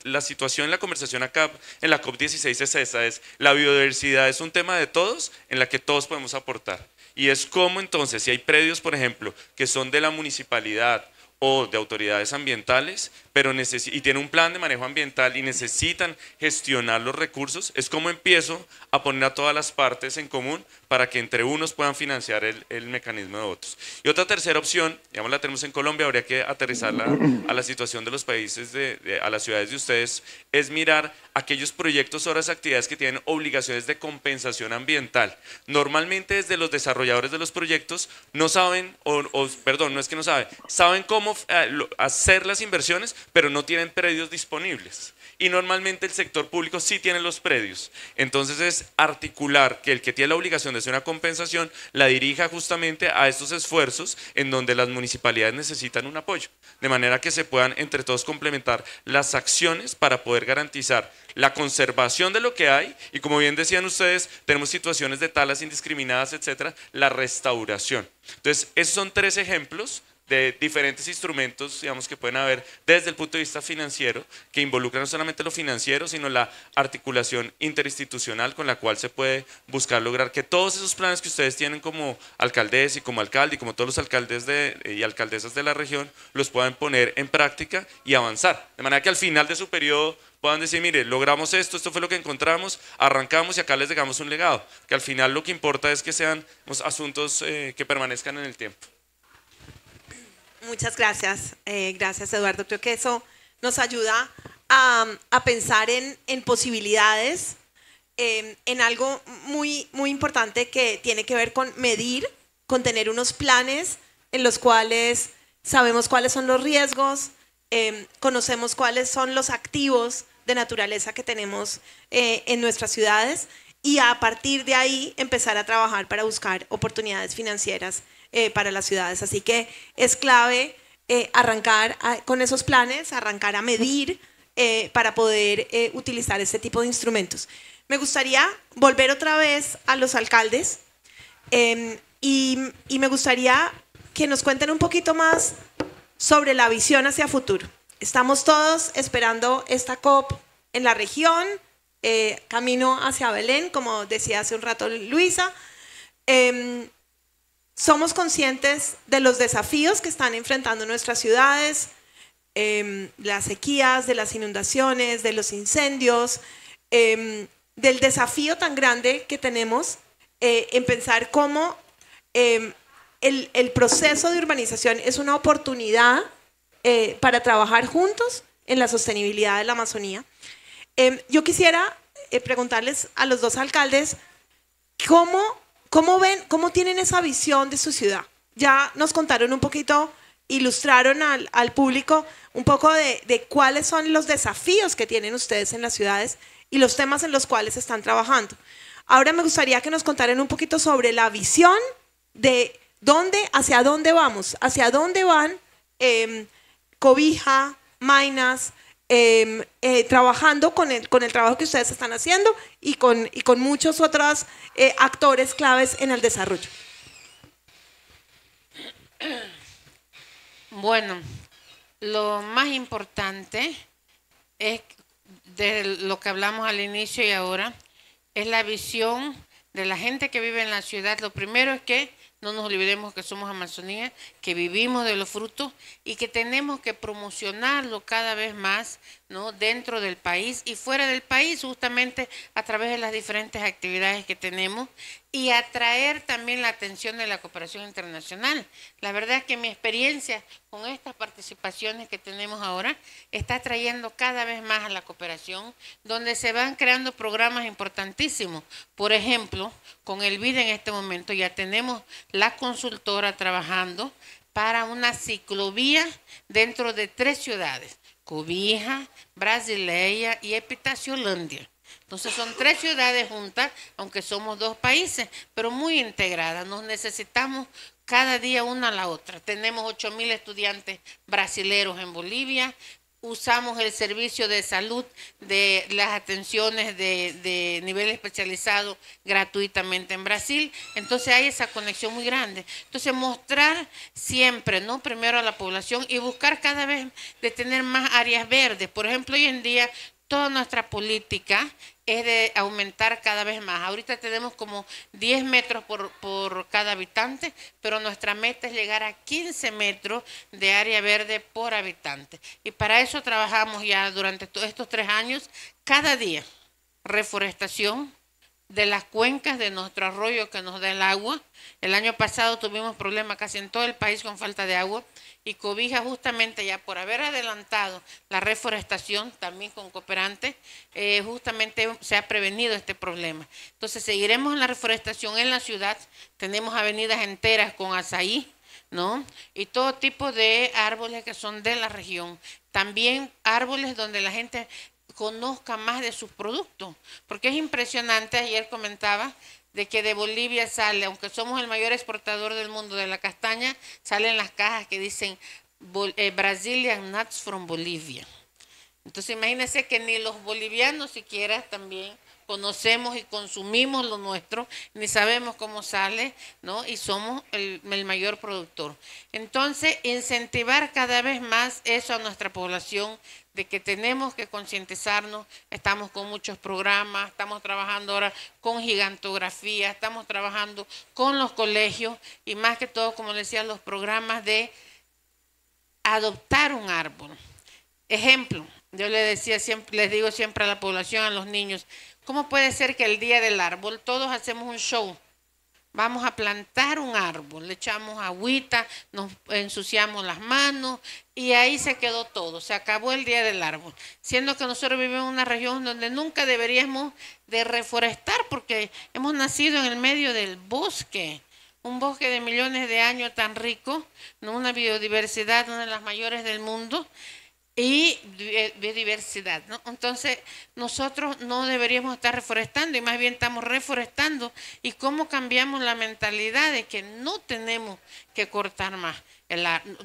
la situación la conversación acá en la COP16 es esa, es la biodiversidad es un tema de todos en la que todos podemos aportar. Y es como entonces, si hay predios, por ejemplo, que son de la municipalidad o de autoridades ambientales, pero y tiene un plan de manejo ambiental y necesitan gestionar los recursos, es como empiezo a poner a todas las partes en común para que entre unos puedan financiar el, mecanismo de otros. Y otra tercera opción, digamos la tenemos en Colombia, habría que aterrizarla a la situación de los países, de, a las ciudades de ustedes, es mirar aquellos proyectos, horas, actividades que tienen obligaciones de compensación ambiental. Normalmente desde los desarrolladores de los proyectos no saben, o, perdón, no es que no saben, saben cómo eh, hacer las inversiones, pero no tienen predios disponibles. Y normalmente el sector público sí tiene los predios. Entonces es articular que el que tiene la obligación de hacer una compensación la dirija justamente a estos esfuerzos en donde las municipalidades necesitan un apoyo. De manera que se puedan entre todos complementar las acciones para poder garantizar la conservación de lo que hay y como bien decían ustedes, tenemos situaciones de talas indiscriminadas, etcétera, la restauración. Entonces, esos son tres ejemplos de diferentes instrumentos, digamos, que pueden haber desde el punto de vista financiero, que involucran no solamente lo financiero, sino la articulación interinstitucional con la cual se puede buscar lograr que todos esos planes que ustedes tienen como alcaldes y como alcalde y como todos los alcaldes de, y alcaldesas de la región, los puedan poner en práctica y avanzar. De manera que al final de su periodo puedan decir, mire, logramos esto, esto fue lo que encontramos, arrancamos y acá les dejamos un legado. Que al final lo que importa es que sean asuntos eh, que permanezcan en el tiempo. Muchas gracias, eh, gracias Eduardo. Creo que eso nos ayuda a, pensar en, posibilidades, em, en algo muy, muy importante que tiene que ver con medir, con tener unos planes en los cuales sabemos cuáles son los riesgos, em, conocemos cuáles son los activos de naturaleza que tenemos eh, en nuestras ciudades y a partir de ahí empezar a trabajar para buscar oportunidades financieras eh, para las ciudades. Así que es clave eh, arrancar con esos planes, arrancar a medir eh, para poder utilizar este tipo de instrumentos. Me gustaría volver otra vez a los alcaldes em, y, y me gustaría que nos cuenten un poquito más sobre la visión hacia futuro. Estamos todos esperando esta COP en la región, camino hacia Belén, como decía hace un rato Luisa. Em, somos conscientes de los desafíos que están enfrentando nuestras ciudades, em, las sequías, de las inundaciones, de los incendios, em, del desafío tan grande que tenemos eh, en pensar cómo em, el, el, proceso de urbanización es una oportunidad eh, para trabajar juntos en la sostenibilidad de la Amazonía. yo quisiera eh, preguntarles a los dos alcaldes cómo ¿Cómo ven, cómo tienen esa visión de su ciudad? Ya nos contaron un poquito, ilustraron al, público un poco de, cuáles son los desafíos que tienen ustedes en las ciudades y los temas en los cuales están trabajando. Ahora me gustaría que nos contaran un poquito sobre la visión de dónde, hacia dónde vamos, hacia dónde van em, Cobija, Mainas, Em, eh, trabajando con el, con el trabajo que ustedes están haciendo y con, y con muchos otros eh, actores claves en el desarrollo. Bueno, lo más importante es de lo que hablamos al inicio y ahora, es la visión de la gente que vive en la ciudad. Lo primero es que no nos olvidemos que somos Amazonía, que vivimos de los frutos y que tenemos que promocionarlo cada vez más ¿no? dentro del país y fuera del país, justamente a través de las diferentes actividades que tenemos y atraer también la atención de la cooperación internacional. La verdad es que mi experiencia con estas participaciones que tenemos ahora está trayendo cada vez más a la cooperación, donde se van creando programas importantísimos. Por ejemplo, con el BID en este momento ya tenemos la consultora trabajando para una ciclovía dentro de tres ciudades Cobija, Brasileia y Epitaciolândia. Entonces son tres ciudades juntas, aunque somos dos países, pero muy integradas. Nos necesitamos cada día una a la otra. Tenemos 8 mil estudiantes brasileros en Bolivia, usamos el servicio de salud de las atenciones de, de, nivel especializado gratuitamente en Brasil. Entonces hay esa conexión muy grande. Entonces mostrar siempre, ¿no? Primero a la población y buscar cada vez de tener más áreas verdes. Por ejemplo, hoy en día toda nuestra política es de aumentar cada vez más. Ahorita tenemos como 10 metros por, por, cada habitante, pero nuestra meta es llegar a 15 metros de área verde por habitante. Y para eso trabajamos ya durante estos tres años, cada día, reforestación de las cuencas de nuestro arroyo que nos da el agua. El año pasado tuvimos problemas casi en todo el país con falta de agua y Cobija justamente ya por haber adelantado la reforestación también con cooperantes, eh, justamente se ha prevenido este problema. Entonces seguiremos en la reforestación en la ciudad, tenemos avenidas enteras con azaí, ¿no? Y todo tipo de árboles que son de la región. También árboles donde la gente conozca más de sus productos, porque es impresionante, ayer comentaba, de que de Bolivia sale, aunque somos el mayor exportador del mundo de la castaña, salen las cajas que dicen eh, Brazilian Nuts from Bolivia. Entonces imagínense que ni los bolivianos siquiera también conocemos y consumimos lo nuestro, ni sabemos cómo sale, ¿no? Y somos el, el, mayor productor. Entonces, incentivar cada vez más eso a nuestra población, de que tenemos que concientizarnos, estamos con muchos programas, estamos trabajando ahora con gigantografía, estamos trabajando con los colegios y más que todo, como decía, los programas de adoptar un árbol. Ejemplo, yo le decía siempre, les digo siempre a la población, a los niños, ¿cómo puede ser que el día del árbol todos hacemos un show? Vamos a plantar un árbol, le echamos agüita, nos ensuciamos las manos y ahí se quedó todo, se acabó el día del árbol. Siendo que nosotros vivimos en una región donde nunca deberíamos de reforestar porque hemos nacido en el medio del bosque, un bosque de millones de años tan rico, una biodiversidad, una de las mayores del mundo y biodiversidad. ¿no? Entonces, nosotros no deberíamos estar reforestando y más bien estamos reforestando. ¿Y cómo cambiamos la mentalidad de que no tenemos que cortar más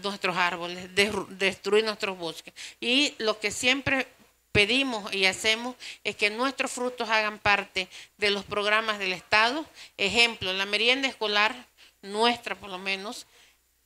nuestros árboles, destruir nuestros bosques? Y lo que siempre pedimos y hacemos es que nuestros frutos hagan parte de los programas del Estado. Ejemplo, la merienda escolar, nuestra por lo menos,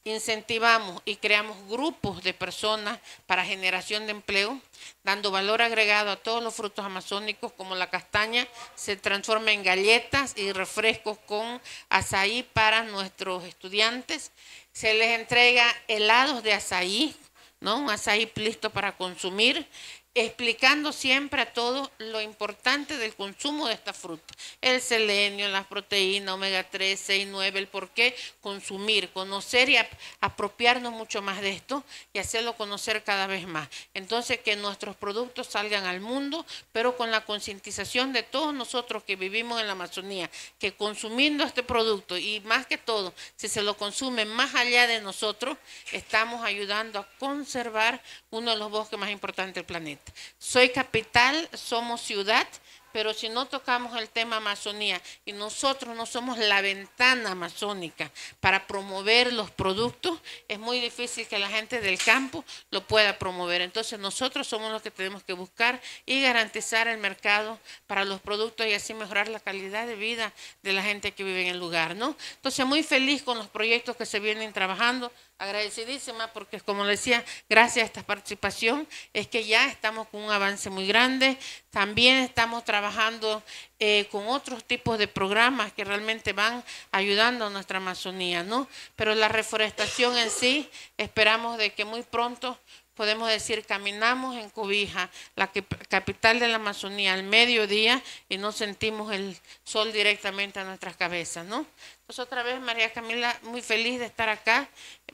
incentivamos y creamos grupos de personas para generación de empleo, dando valor agregado a todos los frutos amazónicos, como la castaña, se transforma en galletas y refrescos con azaí para nuestros estudiantes. Se les entrega helados de azaí, ¿no? Un azaí listo para consumir explicando siempre a todos lo importante del consumo de esta fruta. El selenio, las proteínas, omega 3, 6, 9, el por qué consumir, conocer y apropiarnos mucho más de esto y hacerlo conocer cada vez más. Entonces que nuestros productos salgan al mundo, pero con la concientización de todos nosotros que vivimos en la Amazonía, que consumiendo este producto y más que todo, si se lo consume más allá de nosotros, estamos ayudando a conservar uno de los bosques más importantes del planeta. Soy capital, somos ciudad, pero si no tocamos el tema Amazonía y nosotros no somos la ventana amazónica para promover los productos, es muy difícil que la gente del campo lo pueda promover. Entonces nosotros somos los que tenemos que buscar y garantizar el mercado para los productos y así mejorar la calidad de vida de la gente que vive en el lugar, ¿no? Entonces muy feliz con los proyectos que se vienen trabajando agradecidísima porque, como decía, gracias a esta participación es que ya estamos con un avance muy grande. También estamos trabajando eh, con otros tipos de programas que realmente van ayudando a nuestra Amazonía, ¿no? Pero la reforestación en sí, esperamos de que muy pronto podemos decir, caminamos en Cobija, la capital de la Amazonía, al mediodía y no sentimos el sol directamente a nuestras cabezas, ¿no? Entonces otra vez, María Camila, muy feliz de estar acá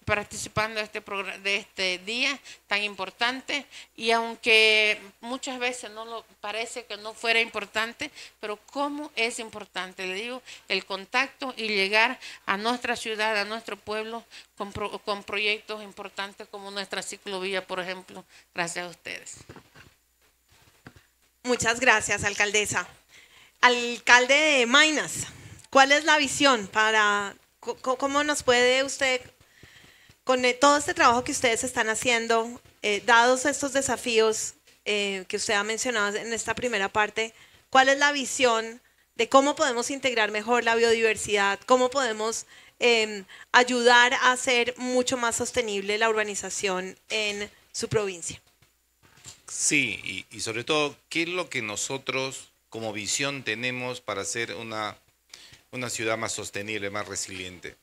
participando de este, de este día tan importante y aunque muchas veces no lo parece que no fuera importante, pero cómo es importante, le digo, el contacto y llegar a nuestra ciudad, a nuestro pueblo con, con proyectos importantes como nuestra ciclovía, por ejemplo, gracias a ustedes. Muchas gracias, alcaldesa. Alcalde de Mainas, ¿cuál es la visión para cómo nos puede usted con eh, todo este trabajo que ustedes están haciendo, eh, dados estos desafíos eh, que usted ha mencionado en esta primera parte, ¿cuál es la visión de cómo podemos integrar mejor la biodiversidad? ¿Cómo podemos em, ayudar a hacer mucho más sostenible la urbanización en su provincia? Sí, y, sobre todo, ¿qué es lo que nosotros como visión tenemos para hacer una, una ciudad más sostenible, más resiliente?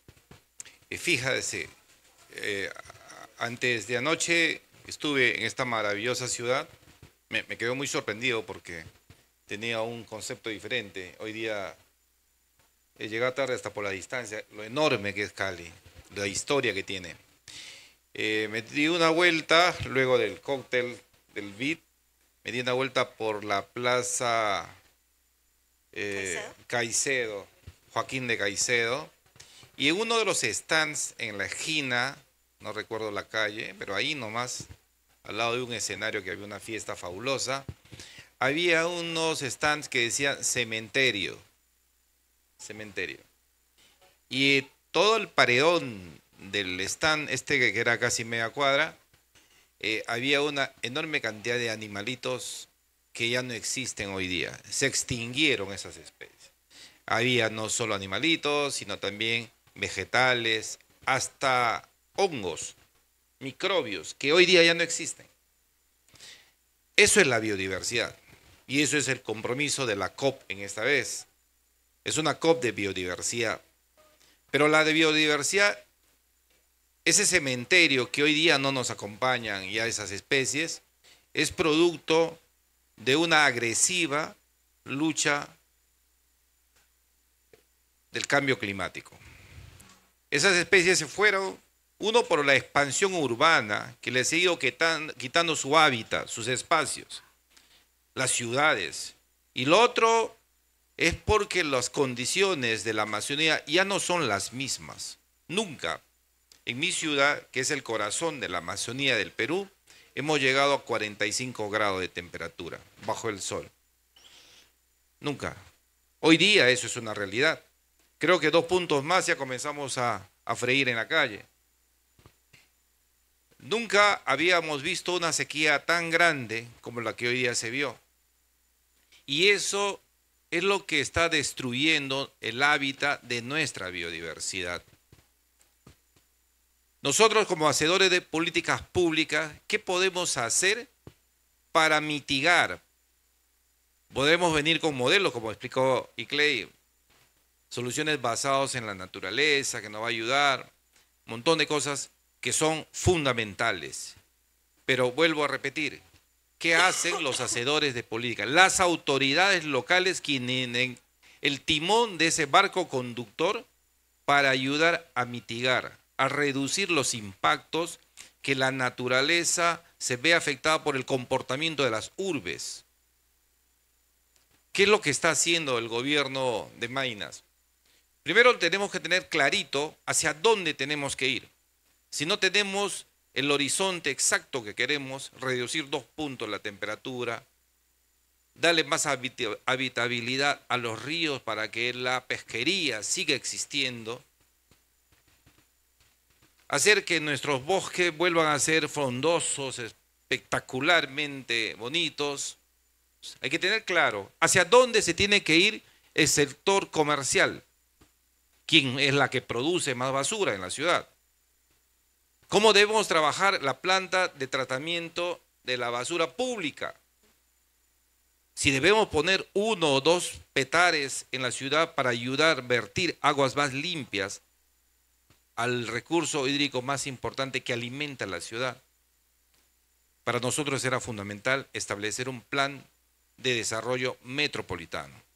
fíjese, eh, antes de anoche estuve en esta maravillosa ciudad. Me, me quedé muy sorprendido porque tenía un concepto diferente. Hoy día he llegado tarde hasta por la distancia, lo enorme que es Cali, la historia que tiene. Eh, me di una vuelta luego del cóctel del BIT, me di una vuelta por la plaza eh, Caicedo, Joaquín de Caicedo, y en uno de los stands en la esquina, no recuerdo la calle, pero ahí nomás, al lado de un escenario que había una fiesta fabulosa, había unos stands que decían cementerio. Cementerio. Y todo el paredón del stand, este que era casi media cuadra, eh, había una enorme cantidad de animalitos que ya no existen hoy día. Se extinguieron esas especies. Había no solo animalitos, sino también vegetales, hasta hongos, microbios, que hoy día ya no existen. Eso es la biodiversidad. Y eso es el compromiso de la COP en esta vez. Es una COP de biodiversidad. Pero la de biodiversidad, ese cementerio que hoy día no nos acompañan ya esas especies, es producto de una agresiva lucha del cambio climático. Esas especies se fueron, uno por la expansión urbana, que les ha ido quitando su hábitat, sus espacios, las ciudades. Y lo otro es porque las condiciones de la Amazonía ya no son las mismas. Nunca. En mi ciudad, que es el corazón de la Amazonía del Perú, hemos llegado a 45 grados de temperatura bajo el sol. Nunca. Hoy día eso es una realidad. Creo que dos puntos más ya comenzamos a, freír en la calle. Nunca habíamos visto una sequía tan grande como la que hoy día se vio. Y eso es lo que está destruyendo el hábitat de nuestra biodiversidad. Nosotros como hacedores de políticas públicas, ¿qué podemos hacer para mitigar? Podemos venir con modelos, como explicó Icley, soluciones basadas en la naturaleza, que nos va a ayudar, un montón de cosas que son fundamentales. Pero vuelvo a repetir, ¿qué hacen los hacedores de política? Las autoridades locales quienes tienen el timón de ese barco conductor para ayudar a mitigar, a reducir los impactos que la naturaleza se ve afectada por el comportamiento de las urbes. ¿Qué es lo que está haciendo el gobierno de Mainas? Primero tenemos que tener clarito hacia dónde tenemos que ir. Si no tenemos el horizonte exacto que queremos, reducir dos puntos la temperatura, darle más habitabilidad a los ríos para que la pesquería siga existiendo, hacer que nuestros bosques vuelvan a ser frondosos, espectacularmente bonitos. Hay que tener claro hacia dónde se tiene que ir el sector comercial quién es la que produce más basura en la ciudad. ¿Cómo debemos trabajar la planta de tratamiento de la basura pública? Si debemos poner uno o dos petares en la ciudad para ayudar a vertir aguas más limpias al recurso hídrico más importante que alimenta la ciudad. Para nosotros era fundamental establecer un plan de desarrollo metropolitano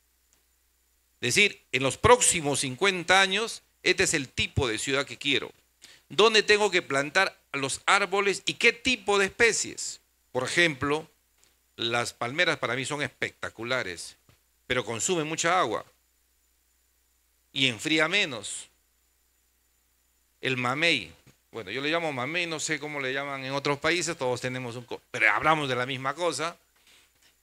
decir, en los próximos 50 años, este es el tipo de ciudad que quiero. ¿Dónde tengo que plantar los árboles y qué tipo de especies? Por ejemplo, las palmeras para mí son espectaculares, pero consumen mucha agua y enfría menos. El mamey, bueno, yo le llamo mamey, no sé cómo le llaman en otros países, todos tenemos un... Pero hablamos de la misma cosa.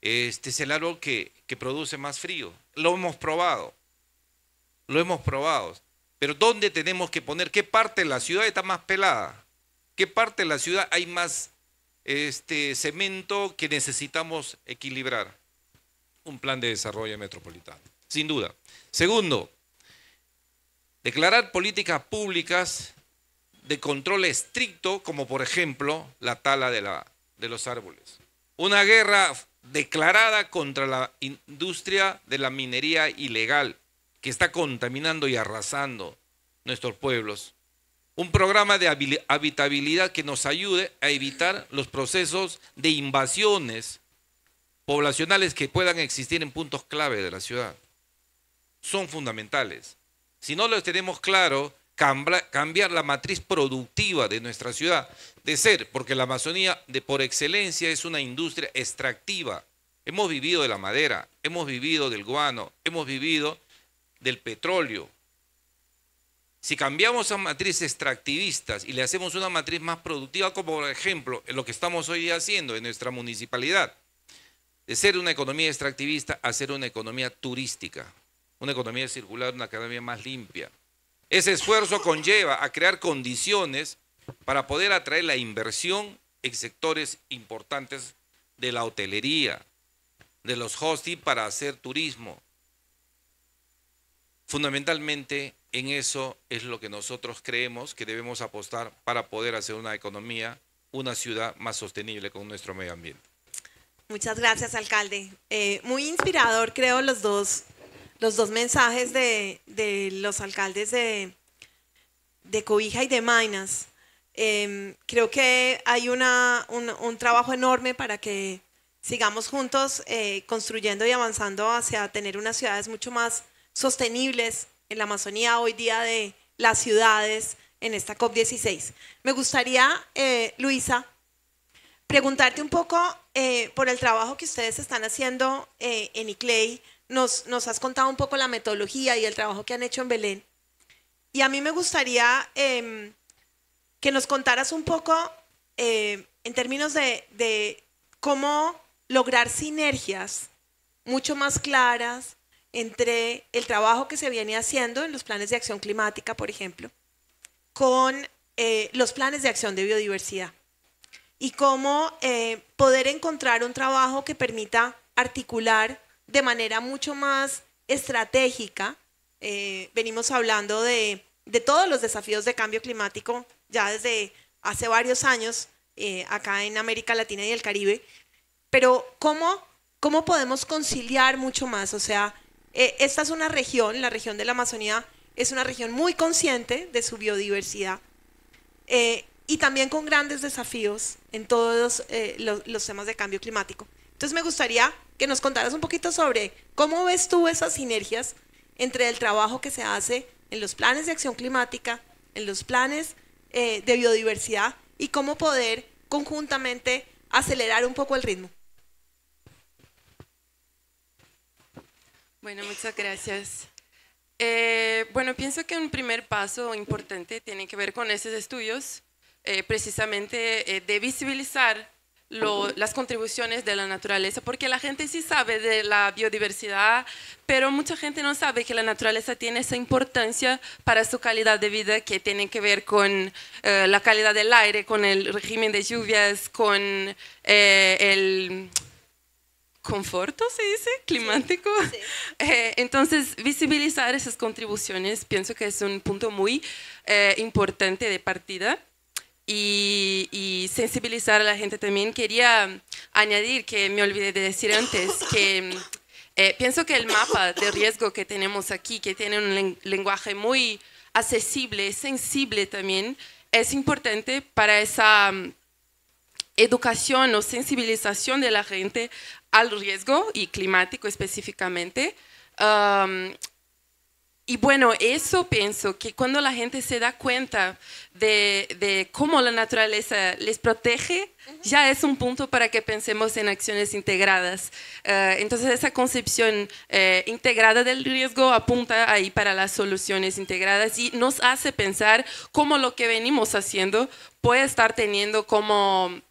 Este es el árbol que, que produce más frío. Lo hemos probado. Lo hemos probado. Pero ¿dónde tenemos que poner? ¿Qué parte de la ciudad está más pelada? ¿Qué parte de la ciudad hay más este cemento que necesitamos equilibrar? Un plan de desarrollo metropolitano, sin duda. Segundo, declarar políticas públicas de control estricto, como por ejemplo la tala de, la, de los árboles. Una guerra declarada contra la industria de la minería ilegal que está contaminando y arrasando nuestros pueblos. Un programa de habitabilidad que nos ayude a evitar los procesos de invasiones poblacionales que puedan existir en puntos clave de la ciudad. Son fundamentales. Si no los tenemos claro, cambiar la matriz productiva de nuestra ciudad, de ser, porque la Amazonía de por excelencia es una industria extractiva. Hemos vivido de la madera, hemos vivido del guano, hemos vivido del petróleo. Si cambiamos a matrices extractivistas y le hacemos una matriz más productiva, como por ejemplo lo que estamos hoy haciendo en nuestra municipalidad, de ser una economía extractivista a ser una economía turística, una economía circular, una economía más limpia, ese esfuerzo conlleva a crear condiciones para poder atraer la inversión en sectores importantes de la hotelería, de los hosting para hacer turismo. Fundamentalmente en eso es lo que nosotros creemos que debemos apostar para poder hacer una economía, una ciudad más sostenible con nuestro medio ambiente. Muchas gracias, alcalde. Eh, muy inspirador, creo, los dos los dos mensajes de, los alcaldes de, Cobija y de Mainas. Em, creo que hay una, un, trabajo enorme para que sigamos juntos eh, construyendo y avanzando hacia tener unas ciudades mucho más sostenibles en la Amazonía hoy día de las ciudades en esta COP16. Me gustaría, eh, Luisa, preguntarte un poco eh, por el trabajo que ustedes están haciendo en ICLEI nos, has contado un poco la metodología y el trabajo que han hecho en Belén. Y a mí me gustaría em, que nos contaras un poco em, en términos de, cómo lograr sinergias mucho más claras entre el trabajo que se viene haciendo en los planes de acción climática, por ejemplo, con eh, los planes de acción de biodiversidad y cómo eh, poder encontrar un trabajo que permita articular de manera mucho más estratégica. Eh, venimos hablando de, todos los desafíos de cambio climático ya desde hace varios años eh, acá en América Latina y el Caribe, pero ¿cómo, cómo podemos conciliar mucho más? O sea, eh, esta es una región, la región de la Amazonía es una región muy consciente de su biodiversidad y también con grandes desafíos en todos los temas de cambio climático. Entonces me gustaría que nos contaras un poquito sobre cómo ves tú esas sinergias entre el trabajo que se hace en los planes de acción climática, en los planes eh, de biodiversidad y cómo poder conjuntamente acelerar un poco el ritmo. Bueno, muchas gracias. Eh, bueno, pienso que un primer paso importante tiene que ver con esos estudios, eh, precisamente de visibilizar las contribuciones de la naturaleza, porque la gente sí sabe de la biodiversidad, pero mucha gente no sabe que la naturaleza tiene esa importancia para su calidad de vida que tiene que ver con eh, la calidad del aire, con el régimen de lluvias, con eh, el conforto, se dice, climático. Eh, entonces, visibilizar esas contribuciones pienso que es un punto muy importante de partida y, sensibilizar a la gente también. Quería añadir que me olvidé de decir antes que eh, pienso que el mapa de riesgo que tenemos aquí, que tiene un lenguaje muy accesible, sensible también, es importante para esa mm, educación o sensibilización de la gente al riesgo y climático específicamente. Y bueno, eso pienso que cuando la gente se da cuenta de, de, cómo la naturaleza les protege, ya es un punto para que pensemos en acciones integradas. Uh, entonces, esa concepción uh, integrada del riesgo apunta ahí para las soluciones integradas y nos hace pensar cómo lo que venimos haciendo puede estar teniendo como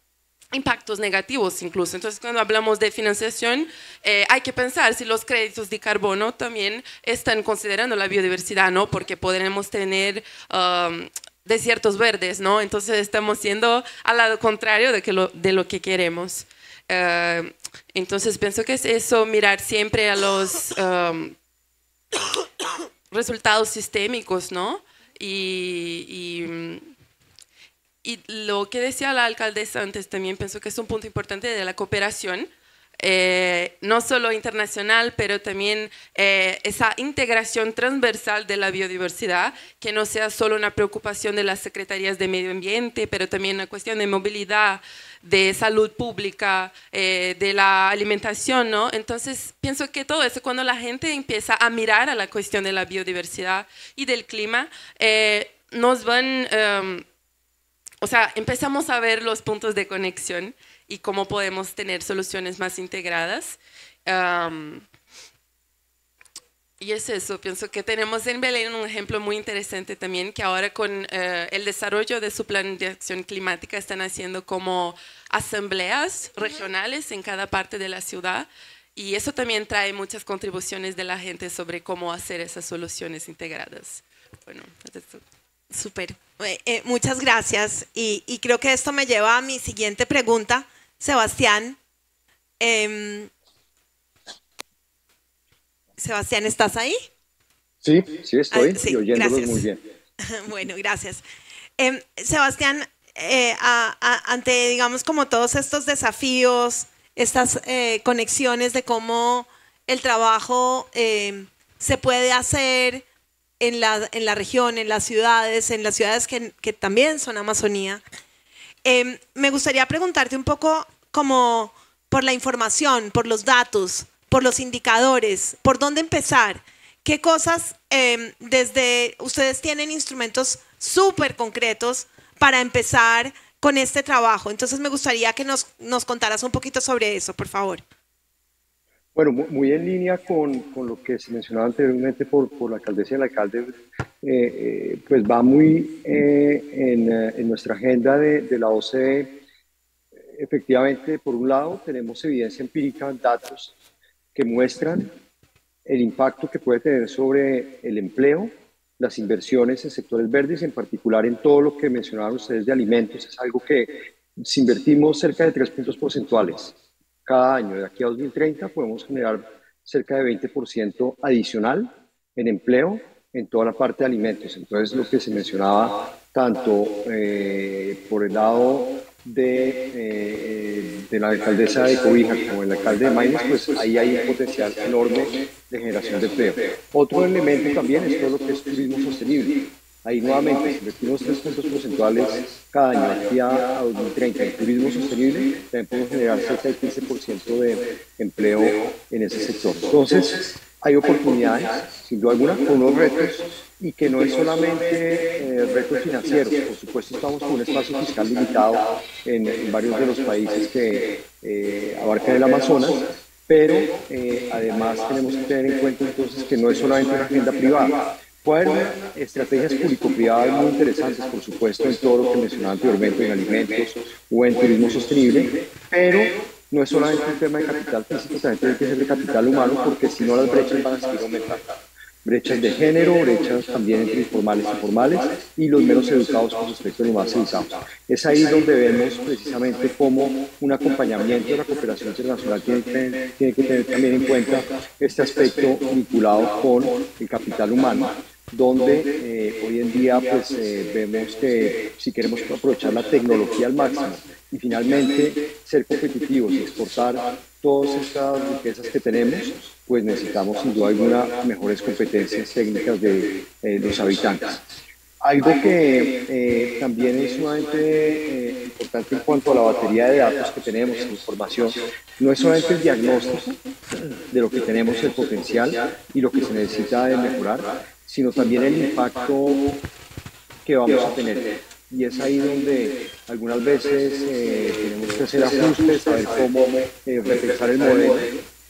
impactos negativos incluso. Entonces, cuando hablamos de financiación, eh, hay que pensar si los créditos de carbono también están considerando la biodiversidad, ¿no? Porque podremos tener um, desiertos verdes, ¿no? Entonces, estamos siendo al lado contrario de, que lo, de lo que queremos. Uh, entonces, pienso que es eso, mirar siempre a los um, resultados sistémicos, ¿no? y, y y lo que decía la alcaldesa antes también pienso que es un punto importante de la cooperación, eh, no solo internacional, pero también eh, esa integración transversal de la biodiversidad, que no sea solo una preocupación de las secretarías de medio ambiente, pero también una cuestión de movilidad, de salud pública, eh, de la alimentación, ¿no? Entonces, pienso que todo eso, cuando la gente empieza a mirar a la cuestión de la biodiversidad y del clima, nos van... Um, o sea, empezamos a ver los puntos de conexión y cómo podemos tener soluciones más integradas. Um, y es eso, pienso que tenemos en Belén un ejemplo muy interesante también, que ahora con uh, el desarrollo de su plan de acción climática están haciendo como asambleas regionales en cada parte de la ciudad. Y eso también trae muchas contribuciones de la gente sobre cómo hacer esas soluciones integradas. Bueno. Súper. Eh, eh, muchas gracias. Y, y, creo que esto me lleva a mi siguiente pregunta, Sebastián. Eh, Sebastián, ¿estás ahí? Sí, sí estoy, ah, sí, y oyéndolos muy bien. bueno, gracias. Em, Sebastián, eh, a, a, ante, digamos, como todos estos desafíos, estas eh, conexiones de cómo el trabajo em, se puede hacer en la, región, en las ciudades, en las ciudades que, también son Amazonía. Eh, me gustaría preguntarte un poco como por la información, por los datos, por los indicadores, por dónde empezar. ¿Qué cosas eh, desde ustedes tienen instrumentos súper concretos para empezar con este trabajo? Entonces me gustaría que nos, nos contaras un poquito sobre eso, por favor. Bueno, muy en línea con, con, lo que se mencionaba anteriormente por, por la alcaldesa y el alcalde, eh, eh, pues va muy eh, en, en, nuestra agenda de, de, la OCDE. Efectivamente, por un lado, tenemos evidencia empírica, datos que muestran el impacto que puede tener sobre el empleo, las inversiones en sectores verdes, en particular en todo lo que mencionaban ustedes de alimentos. Es algo que si invertimos cerca de tres puntos porcentuales cada año. De aquí a 2030 podemos generar cerca de 20% adicional en empleo en toda la parte de alimentos. Entonces, lo que se mencionaba tanto eh, por el lado de, eh, de, la alcaldesa de Cobija como el alcalde de Maynes, pues ahí hay un potencial enorme de generación de empleo. Otro elemento también es todo lo que es turismo sostenible. Ahí nuevamente, si invertimos tres puntos porcentuales cada año aquí a 2030 en turismo sostenible, también podemos generar cerca del 15% de empleo en ese sector. Entonces, hay oportunidades, sin duda alguna, con unos retos y que no es solamente eh, retos financieros. Por supuesto, estamos con un espacio fiscal limitado en, en varios de los países que eh, abarcan el Amazonas, pero eh, además tenemos que tener en cuenta entonces que no es solamente una agenda privada, Haber estrategias público-privadas muy interesantes, por supuesto, en todo lo que mencionaba anteriormente, en alimentos o en turismo sostenible, pero no es solamente un tema de capital físico, también tiene que ser de capital humano, porque si no las brechas van a seguir aumentando. Brechas de género, brechas también entre informales y formales, y los menos educados con respecto a los más educados. Es ahí donde vemos precisamente cómo un acompañamiento de la cooperación internacional tiene tiene que tener también en cuenta este aspecto vinculado con el capital humano donde eh, hoy en día pues eh, vemos que si queremos aprovechar la tecnología al máximo y finalmente ser competitivos y exportar todas estas riquezas que tenemos, pues necesitamos sin duda alguna mejores competencias técnicas de eh, los habitantes. Algo que también es sumamente importante en cuanto a la batería de datos que tenemos, información, no es solamente el diagnóstico de lo que tenemos, el potencial y lo que se necesita de mejorar, sino también el impacto que vamos a tener. Y es ahí donde algunas veces eh, tenemos que hacer ajustes, saber cómo eh, repensar el modelo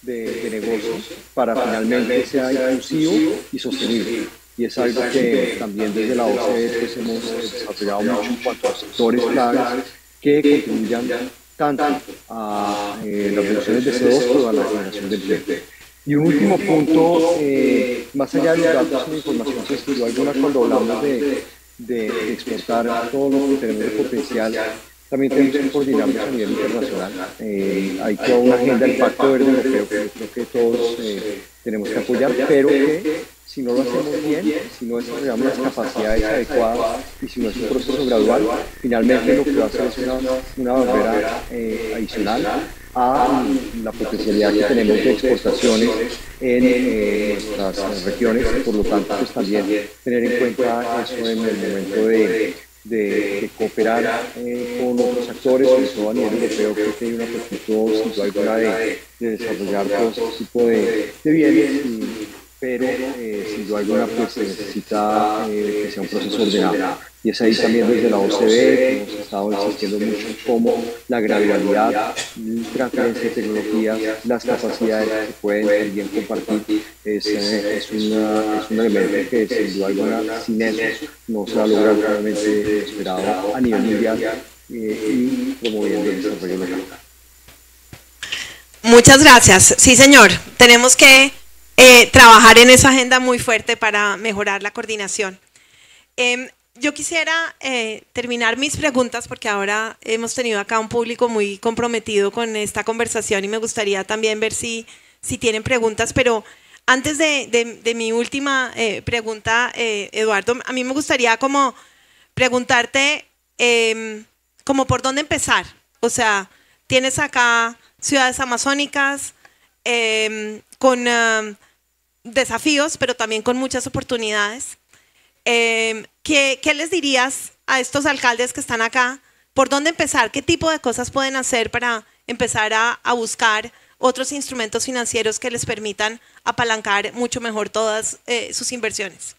de, negocios para finalmente sea inclusivo y sostenible. Y es algo que también desde la OCDE pues, hemos desarrollado mucho en cuanto a sectores claves que contribuyan tanto a eh, las reducciones de CO2 como a la generación de empleo. Y un último punto, eh, más allá de los datos y la información que estudió alguna cuando hablamos de, de, exportar todo lo que tenemos de potencial, también tenemos que coordinarnos a nivel internacional. Eh, hay toda una agenda del Pacto Verde Europeo que yo creo que todos eh, tenemos que apoyar, pero que si no lo hacemos bien, si no desarrollamos las capacidades adecuadas y si no es un proceso gradual, finalmente lo que va a hacer es una, una barrera adicional a la potencialidad que tenemos de exportaciones en eh, nuestras regiones por lo tanto pues también tener en cuenta eso en el momento de, de, cooperar eh, con otros actores, sobre todo a nivel europeo, creo que hay una perspectiva de, de desarrollar todo este tipo de, de bienes y, pero eh, sin duda alguna pues se necesita eh, que sea un proceso ordenado. Y es ahí también desde la OCDE que hemos estado insistiendo mucho cómo la gradualidad, transferencia de tecnologías, las capacidades que se pueden también compartir es, eh, es, una, es un elemento que sin duda alguna sin eso no se va a lograr realmente esperado a nivel mundial eh, y promoviendo el desarrollo local. Muchas gracias. Sí, señor. Tenemos que eh, trabajar en esa agenda muy fuerte para mejorar la coordinación. Eh, yo quisiera eh, terminar mis preguntas porque ahora hemos tenido acá un público muy comprometido con esta conversación y me gustaría también ver si, si tienen preguntas, pero antes de, de, mi última eh, pregunta, eh, Eduardo, a mí me gustaría como preguntarte em, como por dónde empezar. O sea, tienes acá ciudades amazónicas, em, con um, desafíos, pero también con muchas oportunidades. Eh, ¿qué, ¿Qué les dirías a estos alcaldes que están acá? ¿Por dónde empezar? ¿Qué tipo de cosas pueden hacer para empezar a, a buscar otros instrumentos financieros que les permitan apalancar mucho mejor todas eh, sus inversiones?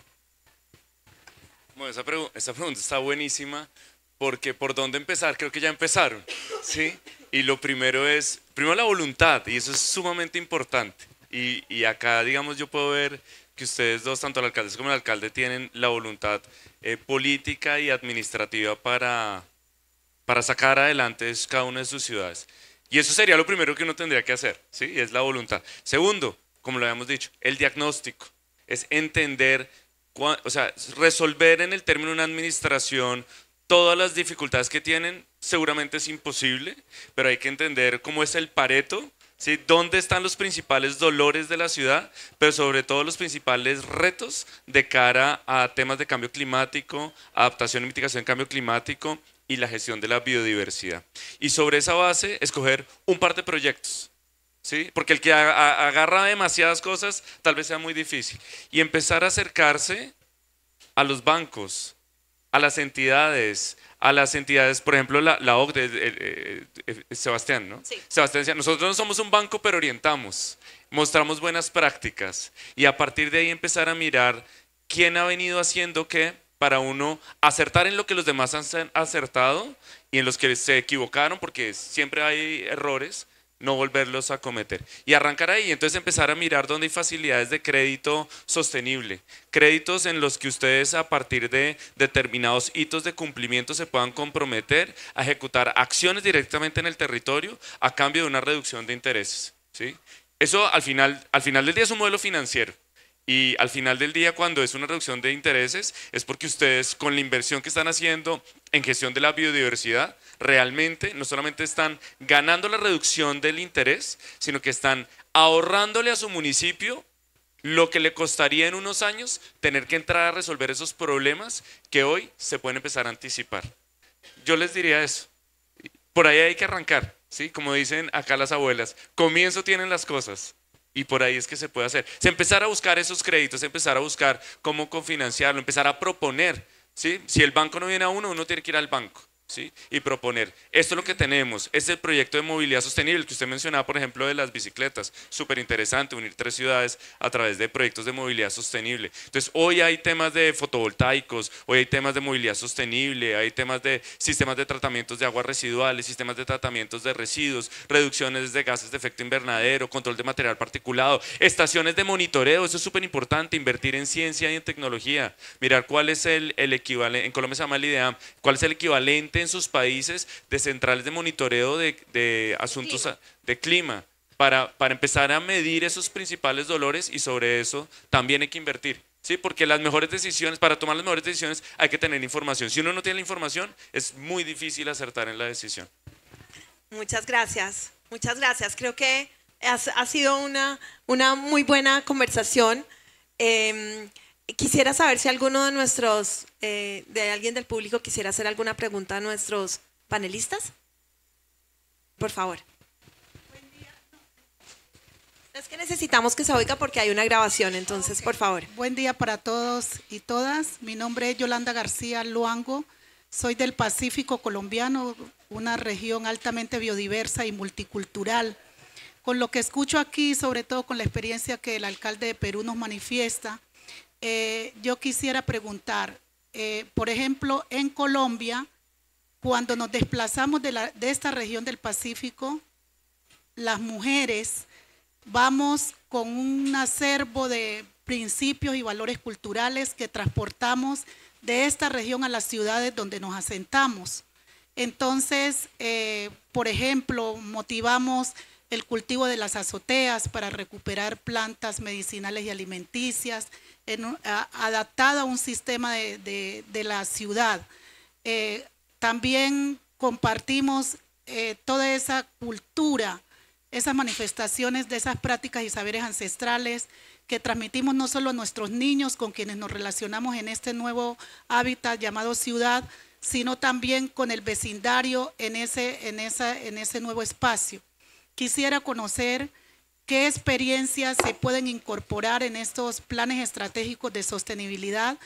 Bueno, esa, pregu esa, pregunta está buenísima porque por dónde empezar, creo que ya empezaron, ¿sí? Y lo primero es, primero la voluntad, y eso es sumamente importante. Y, y, acá, digamos, yo puedo ver que ustedes dos, tanto el alcalde como el alcalde, tienen la voluntad eh, política y administrativa para, para sacar adelante cada una de sus ciudades. Y eso sería lo primero que uno tendría que hacer, ¿sí? Es la voluntad. Segundo, como lo habíamos dicho, el diagnóstico. Es entender, o sea, resolver en el término de una administración todas las dificultades que tienen, seguramente es imposible, pero hay que entender cómo es el pareto ¿sí? ¿Dónde están los principales dolores de la ciudad? Pero sobre todo los principales retos de cara a temas de cambio climático, adaptación y mitigación del cambio climático y la gestión de la biodiversidad. Y sobre esa base, escoger un par de proyectos. ¿Sí? Porque el que agarra demasiadas cosas tal vez sea muy difícil. Y empezar a acercarse a los bancos, a las entidades, a las entidades, por ejemplo, la, la OCDE, eh, eh, Sebastián, ¿no? Sí. Sebastián nosotros no somos un banco, pero orientamos, mostramos buenas prácticas y a partir de ahí empezar a mirar quién ha venido haciendo qué para uno acertar en lo que los demás han acertado y en los que se equivocaron, porque siempre hay errores, no volverlos a cometer. Y arrancar ahí, entonces empezar a mirar dónde hay facilidades de crédito sostenible, créditos en los que ustedes a partir de determinados hitos de cumplimiento se puedan comprometer a ejecutar acciones directamente en el territorio a cambio de una reducción de intereses. ¿sí? Eso al final, al final del día es un modelo financiero. Y al final del día, cuando es una reducción de intereses, es porque ustedes con la inversión que están haciendo en gestión de la biodiversidad, realmente no solamente están ganando la reducción del interés, sino que están ahorrándole a su municipio lo que le costaría en unos años tener que entrar a resolver esos problemas que hoy se pueden empezar a anticipar. Yo les diría eso. Por ahí hay que arrancar, ¿sí? Como dicen acá las abuelas, comienzo tienen las cosas. Y por ahí es que se puede hacer. Se empezar a buscar esos créditos, empezar a buscar cómo cofinanciarlo, empezar a proponer. ¿sí? Si el banco no viene a uno, uno tiene que ir al banco. ¿Sí? y proponer, esto es lo que tenemos, es el proyecto de movilidad sostenible que usted mencionaba, por ejemplo, de las bicicletas, súper interesante, unir tres ciudades a través de proyectos de movilidad sostenible. Entonces, hoy hay temas de fotovoltaicos, hoy hay temas de movilidad sostenible, hay temas de sistemas de tratamientos de aguas residuales, sistemas de tratamientos de residuos, reducciones de gases de efecto invernadero, control de material particulado, estaciones de monitoreo, eso es súper importante, invertir en ciencia y en tecnología, mirar cuál es el, el equivalente, en Colombia se llama el IDEAM, cuál es el equivalente en sus países de centrales de monitoreo de, asuntos de clima para, para empezar a medir esos principales dolores y sobre eso también hay que invertir. ¿sí? Porque las mejores decisiones, para tomar las mejores decisiones hay que tener información. Si uno no tiene la información, es muy difícil acertar en la decisión. Muchas gracias, muchas gracias. Creo que ha, sido una, una muy buena conversación. Em, Quisiera saber si alguno de nuestros, eh, de alguien del público quisiera hacer alguna pregunta a nuestros panelistas. Por favor. Es que necesitamos que se oiga porque hay una grabación, entonces, por favor. Buen día para todos y todas. Mi nombre es Yolanda García Luango. Soy del Pacífico colombiano, una región altamente biodiversa y multicultural. Con lo que escucho aquí, sobre todo con la experiencia que el alcalde de Perú nos manifiesta, eh, yo quisiera preguntar, eh, por ejemplo, en Colombia, cuando nos desplazamos de, de esta región del Pacífico, las mujeres vamos con un acervo de principios y valores culturales que transportamos de esta región a las ciudades donde nos asentamos. Entonces, eh, por ejemplo, motivamos el cultivo de las azoteas para recuperar plantas medicinales y alimenticias, adaptada a un sistema de, la ciudad. Eh, también compartimos eh, toda esa cultura, esas manifestaciones de esas prácticas y saberes ancestrales que transmitimos no solo a nuestros niños con quienes nos relacionamos en este nuevo hábitat llamado ciudad, sino también con el vecindario en ese, en esa, en ese nuevo espacio. Quisiera conocer ¿Qué experiencias se pueden incorporar en estos planes estratégicos de sostenibilidad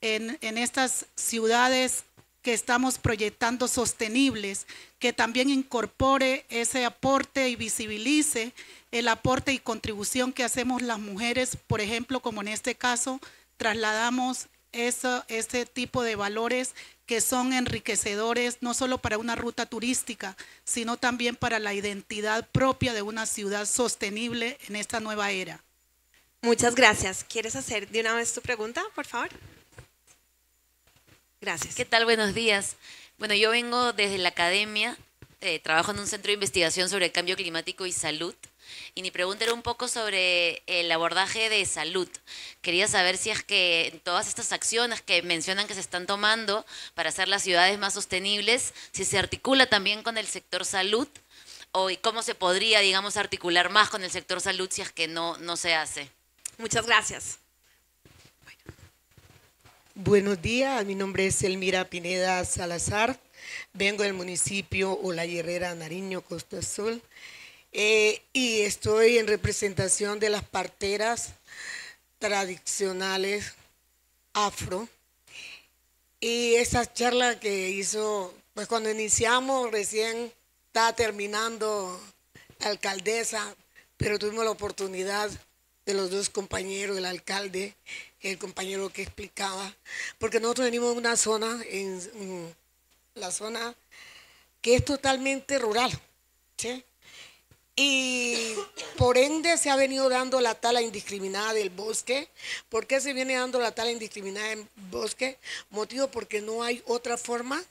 en, estas ciudades que estamos proyectando sostenibles, que también incorpore ese aporte y visibilice el aporte y contribución que hacemos las mujeres, por ejemplo, como en este caso, trasladamos eso, ese tipo de valores que son enriquecedores no solo para una ruta turística, sino también para la identidad propia de una ciudad sostenible en esta nueva era. Muchas gracias. ¿Quieres hacer de una vez tu pregunta, por favor? Gracias. ¿Qué tal? Buenos días. Bueno, yo vengo desde la academia, eh, trabajo en un centro de investigación sobre el cambio climático y salud. Y mi pregunta era un poco sobre el abordaje de salud. Quería saber si es que todas estas acciones que mencionan que se están tomando para hacer las ciudades más sostenibles, si se articula también con el sector salud o cómo se podría, digamos, articular más con el sector salud si es que no, no se hace. Muchas gracias. Buenos días, mi nombre es Elmira Pineda Salazar, vengo del municipio La Herrera, Nariño, Costa Azul. Eh, y estoy en representación de las parteras tradicionales afro. Y esa charla que hizo, pues cuando iniciamos recién estaba terminando la alcaldesa, pero tuvimos la oportunidad de los dos compañeros, el alcalde, el compañero que explicaba, porque nosotros venimos de una zona, en, la zona que es totalmente rural, ¿sí? Y por ende se ha venido dando la tala indiscriminada del bosque. ¿Por qué se viene dando la tala indiscriminada del bosque? Motivo porque no hay otra forma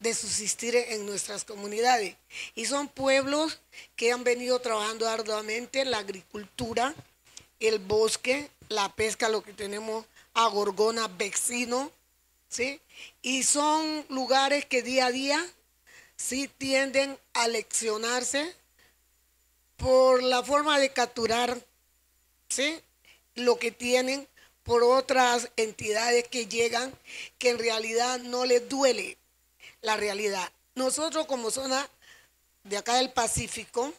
de subsistir en nuestras comunidades. Y son pueblos que han venido trabajando arduamente en la agricultura, el bosque, la pesca, lo que tenemos a Gorgona vecino, ¿sí? Y son lugares que día a día sí tienden a leccionarse por la forma de capturar ¿sí? lo que tienen por otras entidades que llegan que en realidad no les duele la realidad. Nosotros como zona de acá del Pacífico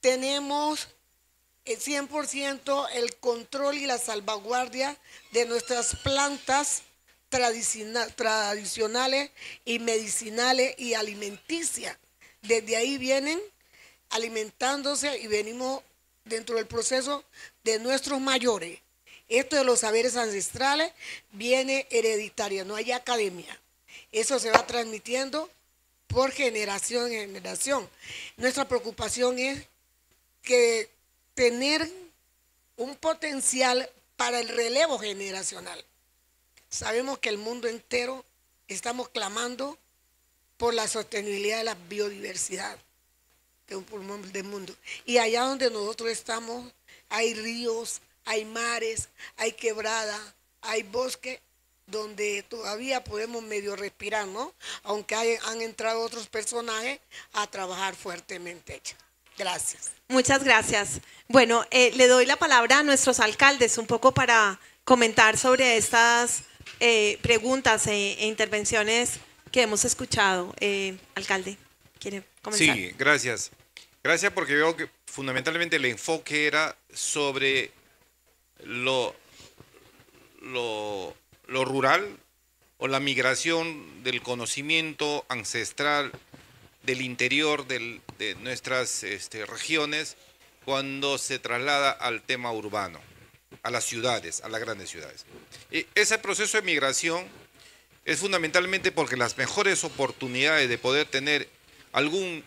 tenemos el 100% el control y la salvaguardia de nuestras plantas tradicionales y medicinales y alimenticias. Desde ahí vienen alimentándose y venimos dentro del proceso de nuestros mayores. Esto de los saberes ancestrales viene hereditaria, no hay academia. Eso se va transmitiendo por generación en generación. Nuestra preocupación es que tener un potencial para el relevo generacional. Sabemos que el mundo entero estamos clamando por la sostenibilidad de la biodiversidad, es un pulmón del mundo. Y allá donde nosotros estamos hay ríos, hay mares, hay quebrada, hay bosque donde todavía podemos medio respirar, ¿no? Aunque han entrado otros personajes a trabajar fuertemente. Gracias. Muchas gracias. Bueno, eh, le doy la palabra a nuestros alcaldes un poco para comentar sobre estas eh, preguntas e, e, intervenciones que hemos escuchado. Eh, alcalde, ¿quiere comenzar? Sí, gracias. Gracias porque veo que fundamentalmente el enfoque era sobre lo, lo, rural o la migración del conocimiento ancestral del interior de nuestras este, regiones cuando se traslada al tema urbano, a las ciudades, a las grandes ciudades. Y ese proceso de migración es fundamentalmente porque las mejores oportunidades de poder tener algún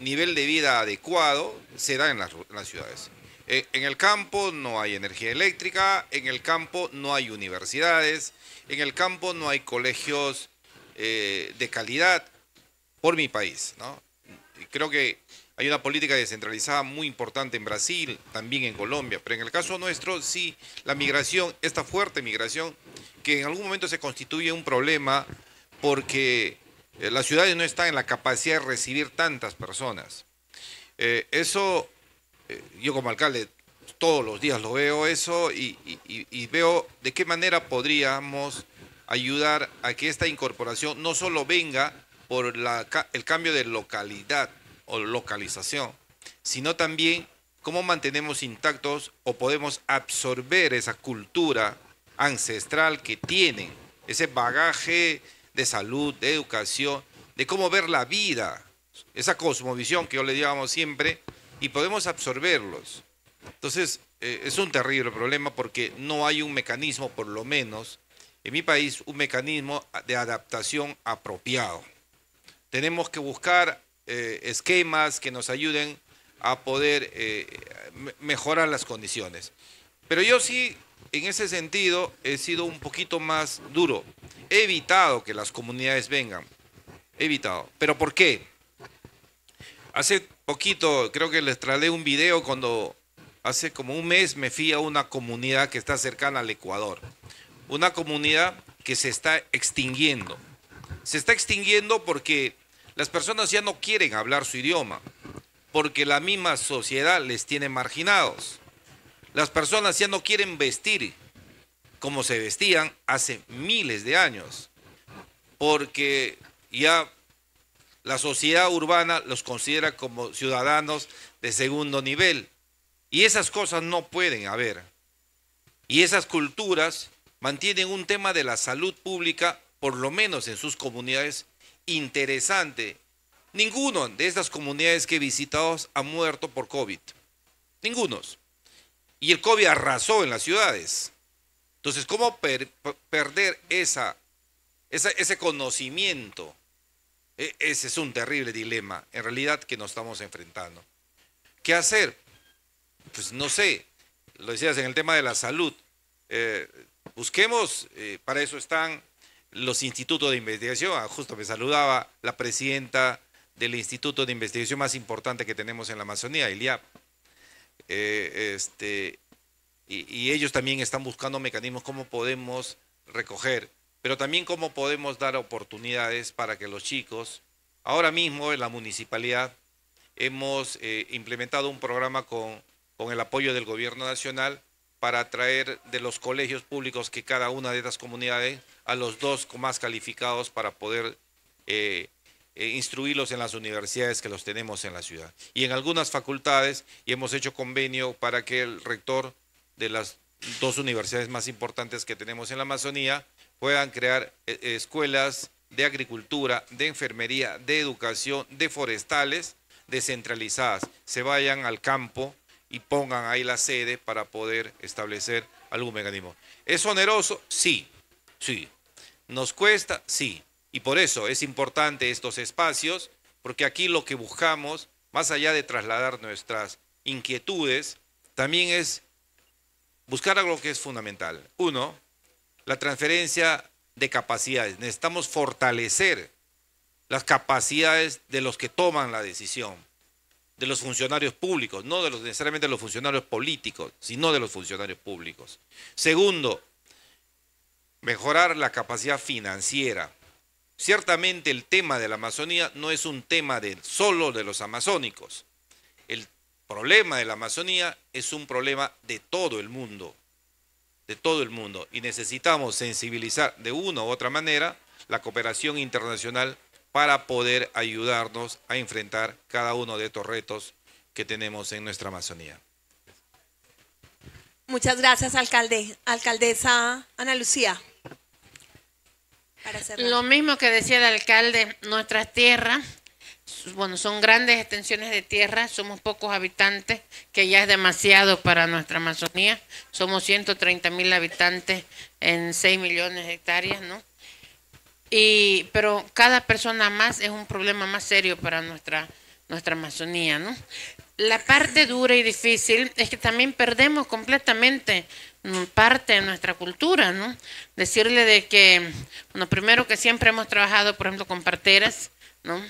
nivel de vida adecuado se dan en las, ciudades. Eh, en el campo no hay energía eléctrica, en el campo no hay universidades, en el campo no hay colegios eh, de calidad por mi país. ¿no? Creo que hay una política descentralizada muy importante en Brasil, también en Colombia, pero en el caso nuestro sí, la migración, esta fuerte migración, que en algún momento se constituye un problema porque eh, las ciudades no están en la capacidad de recibir tantas personas. Eh, eso, eh, yo como alcalde todos los días lo veo eso y, veo de qué manera podríamos ayudar a que esta incorporación no solo venga por el cambio de localidad o localización, sino también cómo mantenemos intactos o podemos absorber esa cultura ancestral que tienen, ese bagaje de salud, de educación, de cómo ver la vida, esa cosmovisión que yo le digamos siempre, y podemos absorberlos. Entonces, eh, es un terrible problema porque no hay un mecanismo, por lo menos, en mi país, un mecanismo de adaptación apropiado. Tenemos que buscar eh, esquemas que nos ayuden a poder eh, mejorar las condiciones. Pero yo sí, en ese sentido, he sido un poquito más duro he evitado que las comunidades vengan. He evitado. ¿Pero por qué? Hace poquito, creo que les traje un video cuando hace como un mes me fui a una comunidad que está cercana al Ecuador. Una comunidad que se está extinguiendo. Se está extinguiendo porque las personas ya no quieren hablar su idioma, porque la misma sociedad les tiene marginados. Las personas ya no quieren vestir como se vestían hace miles de años, porque ya la sociedad urbana los considera como ciudadanos de segundo nivel. Y esas cosas no pueden haber. Y esas culturas mantienen un tema de la salud pública, por lo menos en sus comunidades, interesante. Ninguno de estas comunidades que he visitado ha muerto por COVID. Ningunos. Y el COVID arrasó en las ciudades. Entonces, ¿cómo perder esa, ese conocimiento? E, ese es un terrible dilema, en realidad, que nos estamos enfrentando. ¿Qué hacer? Pues no sé, lo decías en el tema de la salud. Eh, busquemos, eh, para eso están los institutos de investigación. Ah, justo me saludaba la presidenta del instituto de investigación más importante que tenemos en la Amazonía, ILIAP. Eh, este, y, ellos también están buscando mecanismos cómo podemos recoger, pero también cómo podemos dar oportunidades para que los chicos, ahora mismo en la municipalidad hemos eh, implementado un programa con, con el apoyo del gobierno nacional para atraer de los colegios públicos que cada una de estas comunidades a los dos más calificados para poder eh, eh, instruirlos en las universidades que los tenemos en la ciudad. Y en algunas facultades, y hemos hecho convenio para que el rector de las dos universidades más importantes que tenemos en la Amazonía puedan crear eh, escuelas de agricultura, de enfermería, de educación, de forestales descentralizadas. Se vayan al campo y pongan ahí la sede para poder establecer algún mecanismo. ¿Es oneroso? Sí, sí. ¿Nos cuesta? Sí. Y por eso es importante estos espacios, porque aquí lo que buscamos, más allá de trasladar nuestras inquietudes, también es buscar algo que es fundamental. Uno, la transferencia de capacidades. Necesitamos fortalecer las capacidades de los que toman la decisión, de los funcionarios públicos, no de los, necesariamente de los funcionarios políticos, sino de los funcionarios públicos. Segundo, mejorar la capacidad financiera. Ciertamente el tema de la Amazonía no es un tema de, solo de los amazónicos. El problema de la Amazonía es un problema de todo el mundo, de todo el mundo. Y necesitamos sensibilizar de una u otra manera la cooperación internacional para poder ayudarnos a enfrentar cada uno de estos retos que tenemos en nuestra Amazonía. Muchas gracias, alcalde. Alcaldesa Ana Lucía. Lo mismo que decía el alcalde, nuestras tierras, bueno, son grandes extensiones de tierra, somos pocos habitantes, que ya es demasiado para nuestra Amazonía. Somos 130 mil habitantes en 6 millones de hectáreas, ¿no? Y, pero cada persona más es un problema más serio para nuestra, nuestra Amazonía, ¿no? La parte dura y difícil es que también perdemos completamente parte de nuestra cultura, ¿no? Decirle de que, bueno, primero que siempre hemos trabajado, por ejemplo, con parteras, ¿no?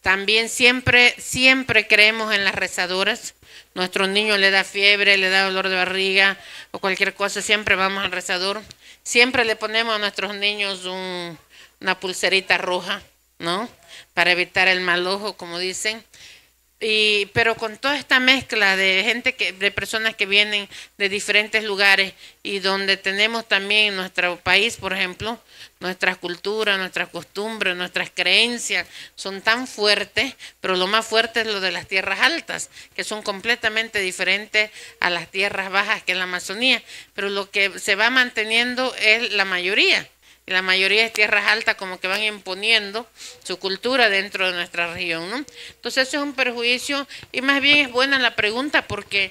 También siempre, siempre creemos en las rezadoras. Nuestro niño le da fiebre, le da dolor de barriga o cualquier cosa, siempre vamos al rezador. Siempre le ponemos a nuestros niños una pulserita roja, ¿no? Para evitar el mal ojo, como dicen. Y, pero con toda esta mezcla de gente que, de personas que vienen de diferentes lugares y donde tenemos también nuestro país, por ejemplo, nuestras culturas, nuestras costumbres, nuestras creencias son tan fuertes, pero lo más fuerte es lo de las tierras altas, que son completamente diferentes a las tierras bajas que es la Amazonía, pero lo que se va manteniendo es la mayoría la mayoría de tierras altas como que van imponiendo su cultura dentro de nuestra región, ¿no? Entonces eso es un perjuicio y más bien es buena la pregunta porque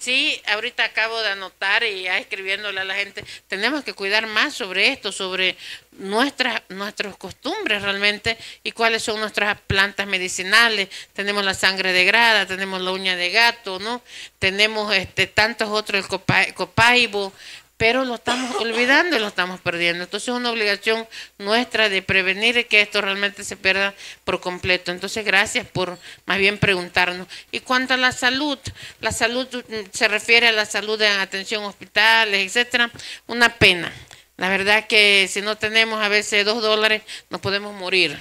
sí, ahorita acabo de anotar y ya escribiéndole a la gente, tenemos que cuidar más sobre esto, sobre nuestras nuestras costumbres realmente y cuáles son nuestras plantas medicinales. Tenemos la sangre de grada, tenemos la uña de gato, ¿no? Tenemos este tantos otros el copaibo, pero lo estamos olvidando y lo estamos perdiendo. Entonces es una obligación nuestra de prevenir que esto realmente se pierda por completo. Entonces gracias por más bien preguntarnos. Y cuanto a la salud, la salud mm, se refiere a la salud en atención hospitales, etcétera, una pena. La verdad que si no tenemos a veces dos dólares, nos podemos morir.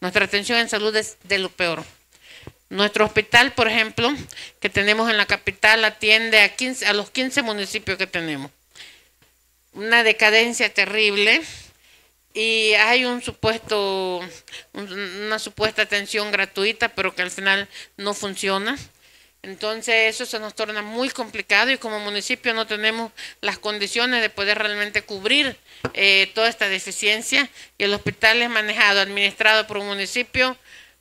Nuestra atención en salud es de lo peor. Nuestro hospital, por ejemplo, que tenemos en la capital, atiende a, 15, a los 15 municipios que tenemos una decadencia terrible y hay un supuesto, una supuesta atención gratuita, pero que al final no funciona. Entonces eso se nos torna muy complicado y como municipio no tenemos las condiciones de poder realmente cubrir eh, toda esta deficiencia y el hospital es manejado, administrado por un municipio,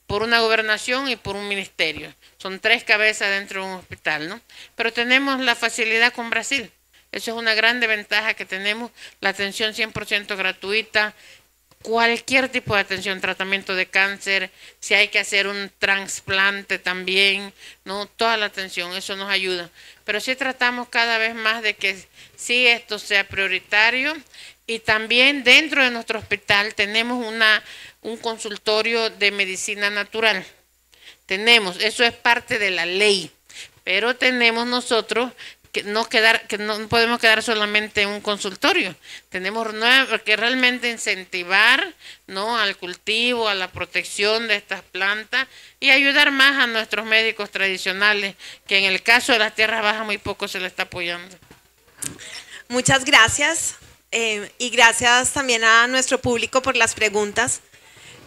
por una gobernación y por un ministerio. Son tres cabezas dentro de un hospital, ¿no? Pero tenemos la facilidad con Brasil. Eso es una grande ventaja que tenemos, la atención 100% gratuita, cualquier tipo de atención, tratamiento de cáncer, si hay que hacer un trasplante también, no toda la atención, eso nos ayuda. Pero sí tratamos cada vez más de que sí esto sea prioritario y también dentro de nuestro hospital tenemos una un consultorio de medicina natural. Tenemos, eso es parte de la ley, pero tenemos nosotros que no quedar que no podemos quedar solamente en un consultorio. Tenemos que realmente incentivar no al cultivo a la protección de estas plantas y ayudar más a nuestros médicos tradicionales que en el caso de las tierras bajas muy poco se le está apoyando. Muchas gracias eh, y gracias también a nuestro público por las preguntas.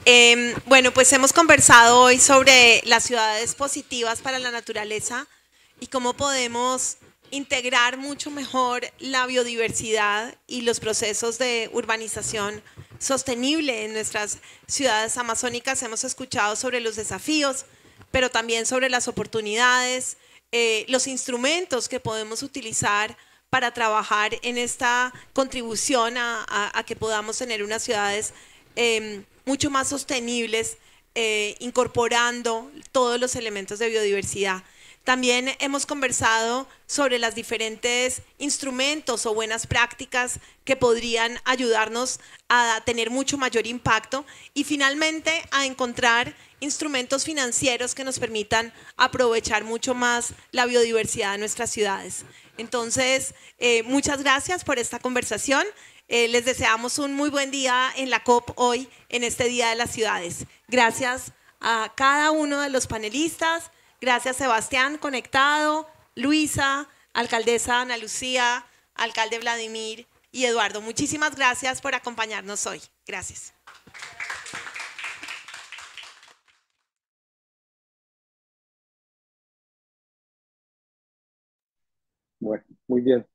Em, bueno pues hemos conversado hoy sobre las ciudades positivas para la naturaleza y cómo podemos integrar mucho mejor la biodiversidad y los procesos de urbanización sostenible en nuestras ciudades amazónicas. Hemos escuchado sobre los desafíos, pero también sobre las oportunidades, eh, los instrumentos que podemos utilizar para trabajar en esta contribución a, que podamos tener unas ciudades em, mucho más sostenibles, eh, incorporando todos los elementos de biodiversidad. También hemos conversado sobre los diferentes instrumentos o buenas prácticas que podrían ayudarnos a tener mucho mayor impacto y finalmente a encontrar instrumentos financieros que nos permitan aprovechar mucho más la biodiversidad de nuestras ciudades. Entonces, eh, muchas gracias por esta conversación. Eh, les deseamos un muy buen día en la COP hoy, en este Día de las Ciudades. Gracias a cada uno de los panelistas. Gracias Sebastián, conectado, Luisa, alcaldesa Ana Lucía, alcalde Vladimir y Eduardo. Muchísimas gracias por acompañarnos hoy. Gracias. Bueno, muy bien.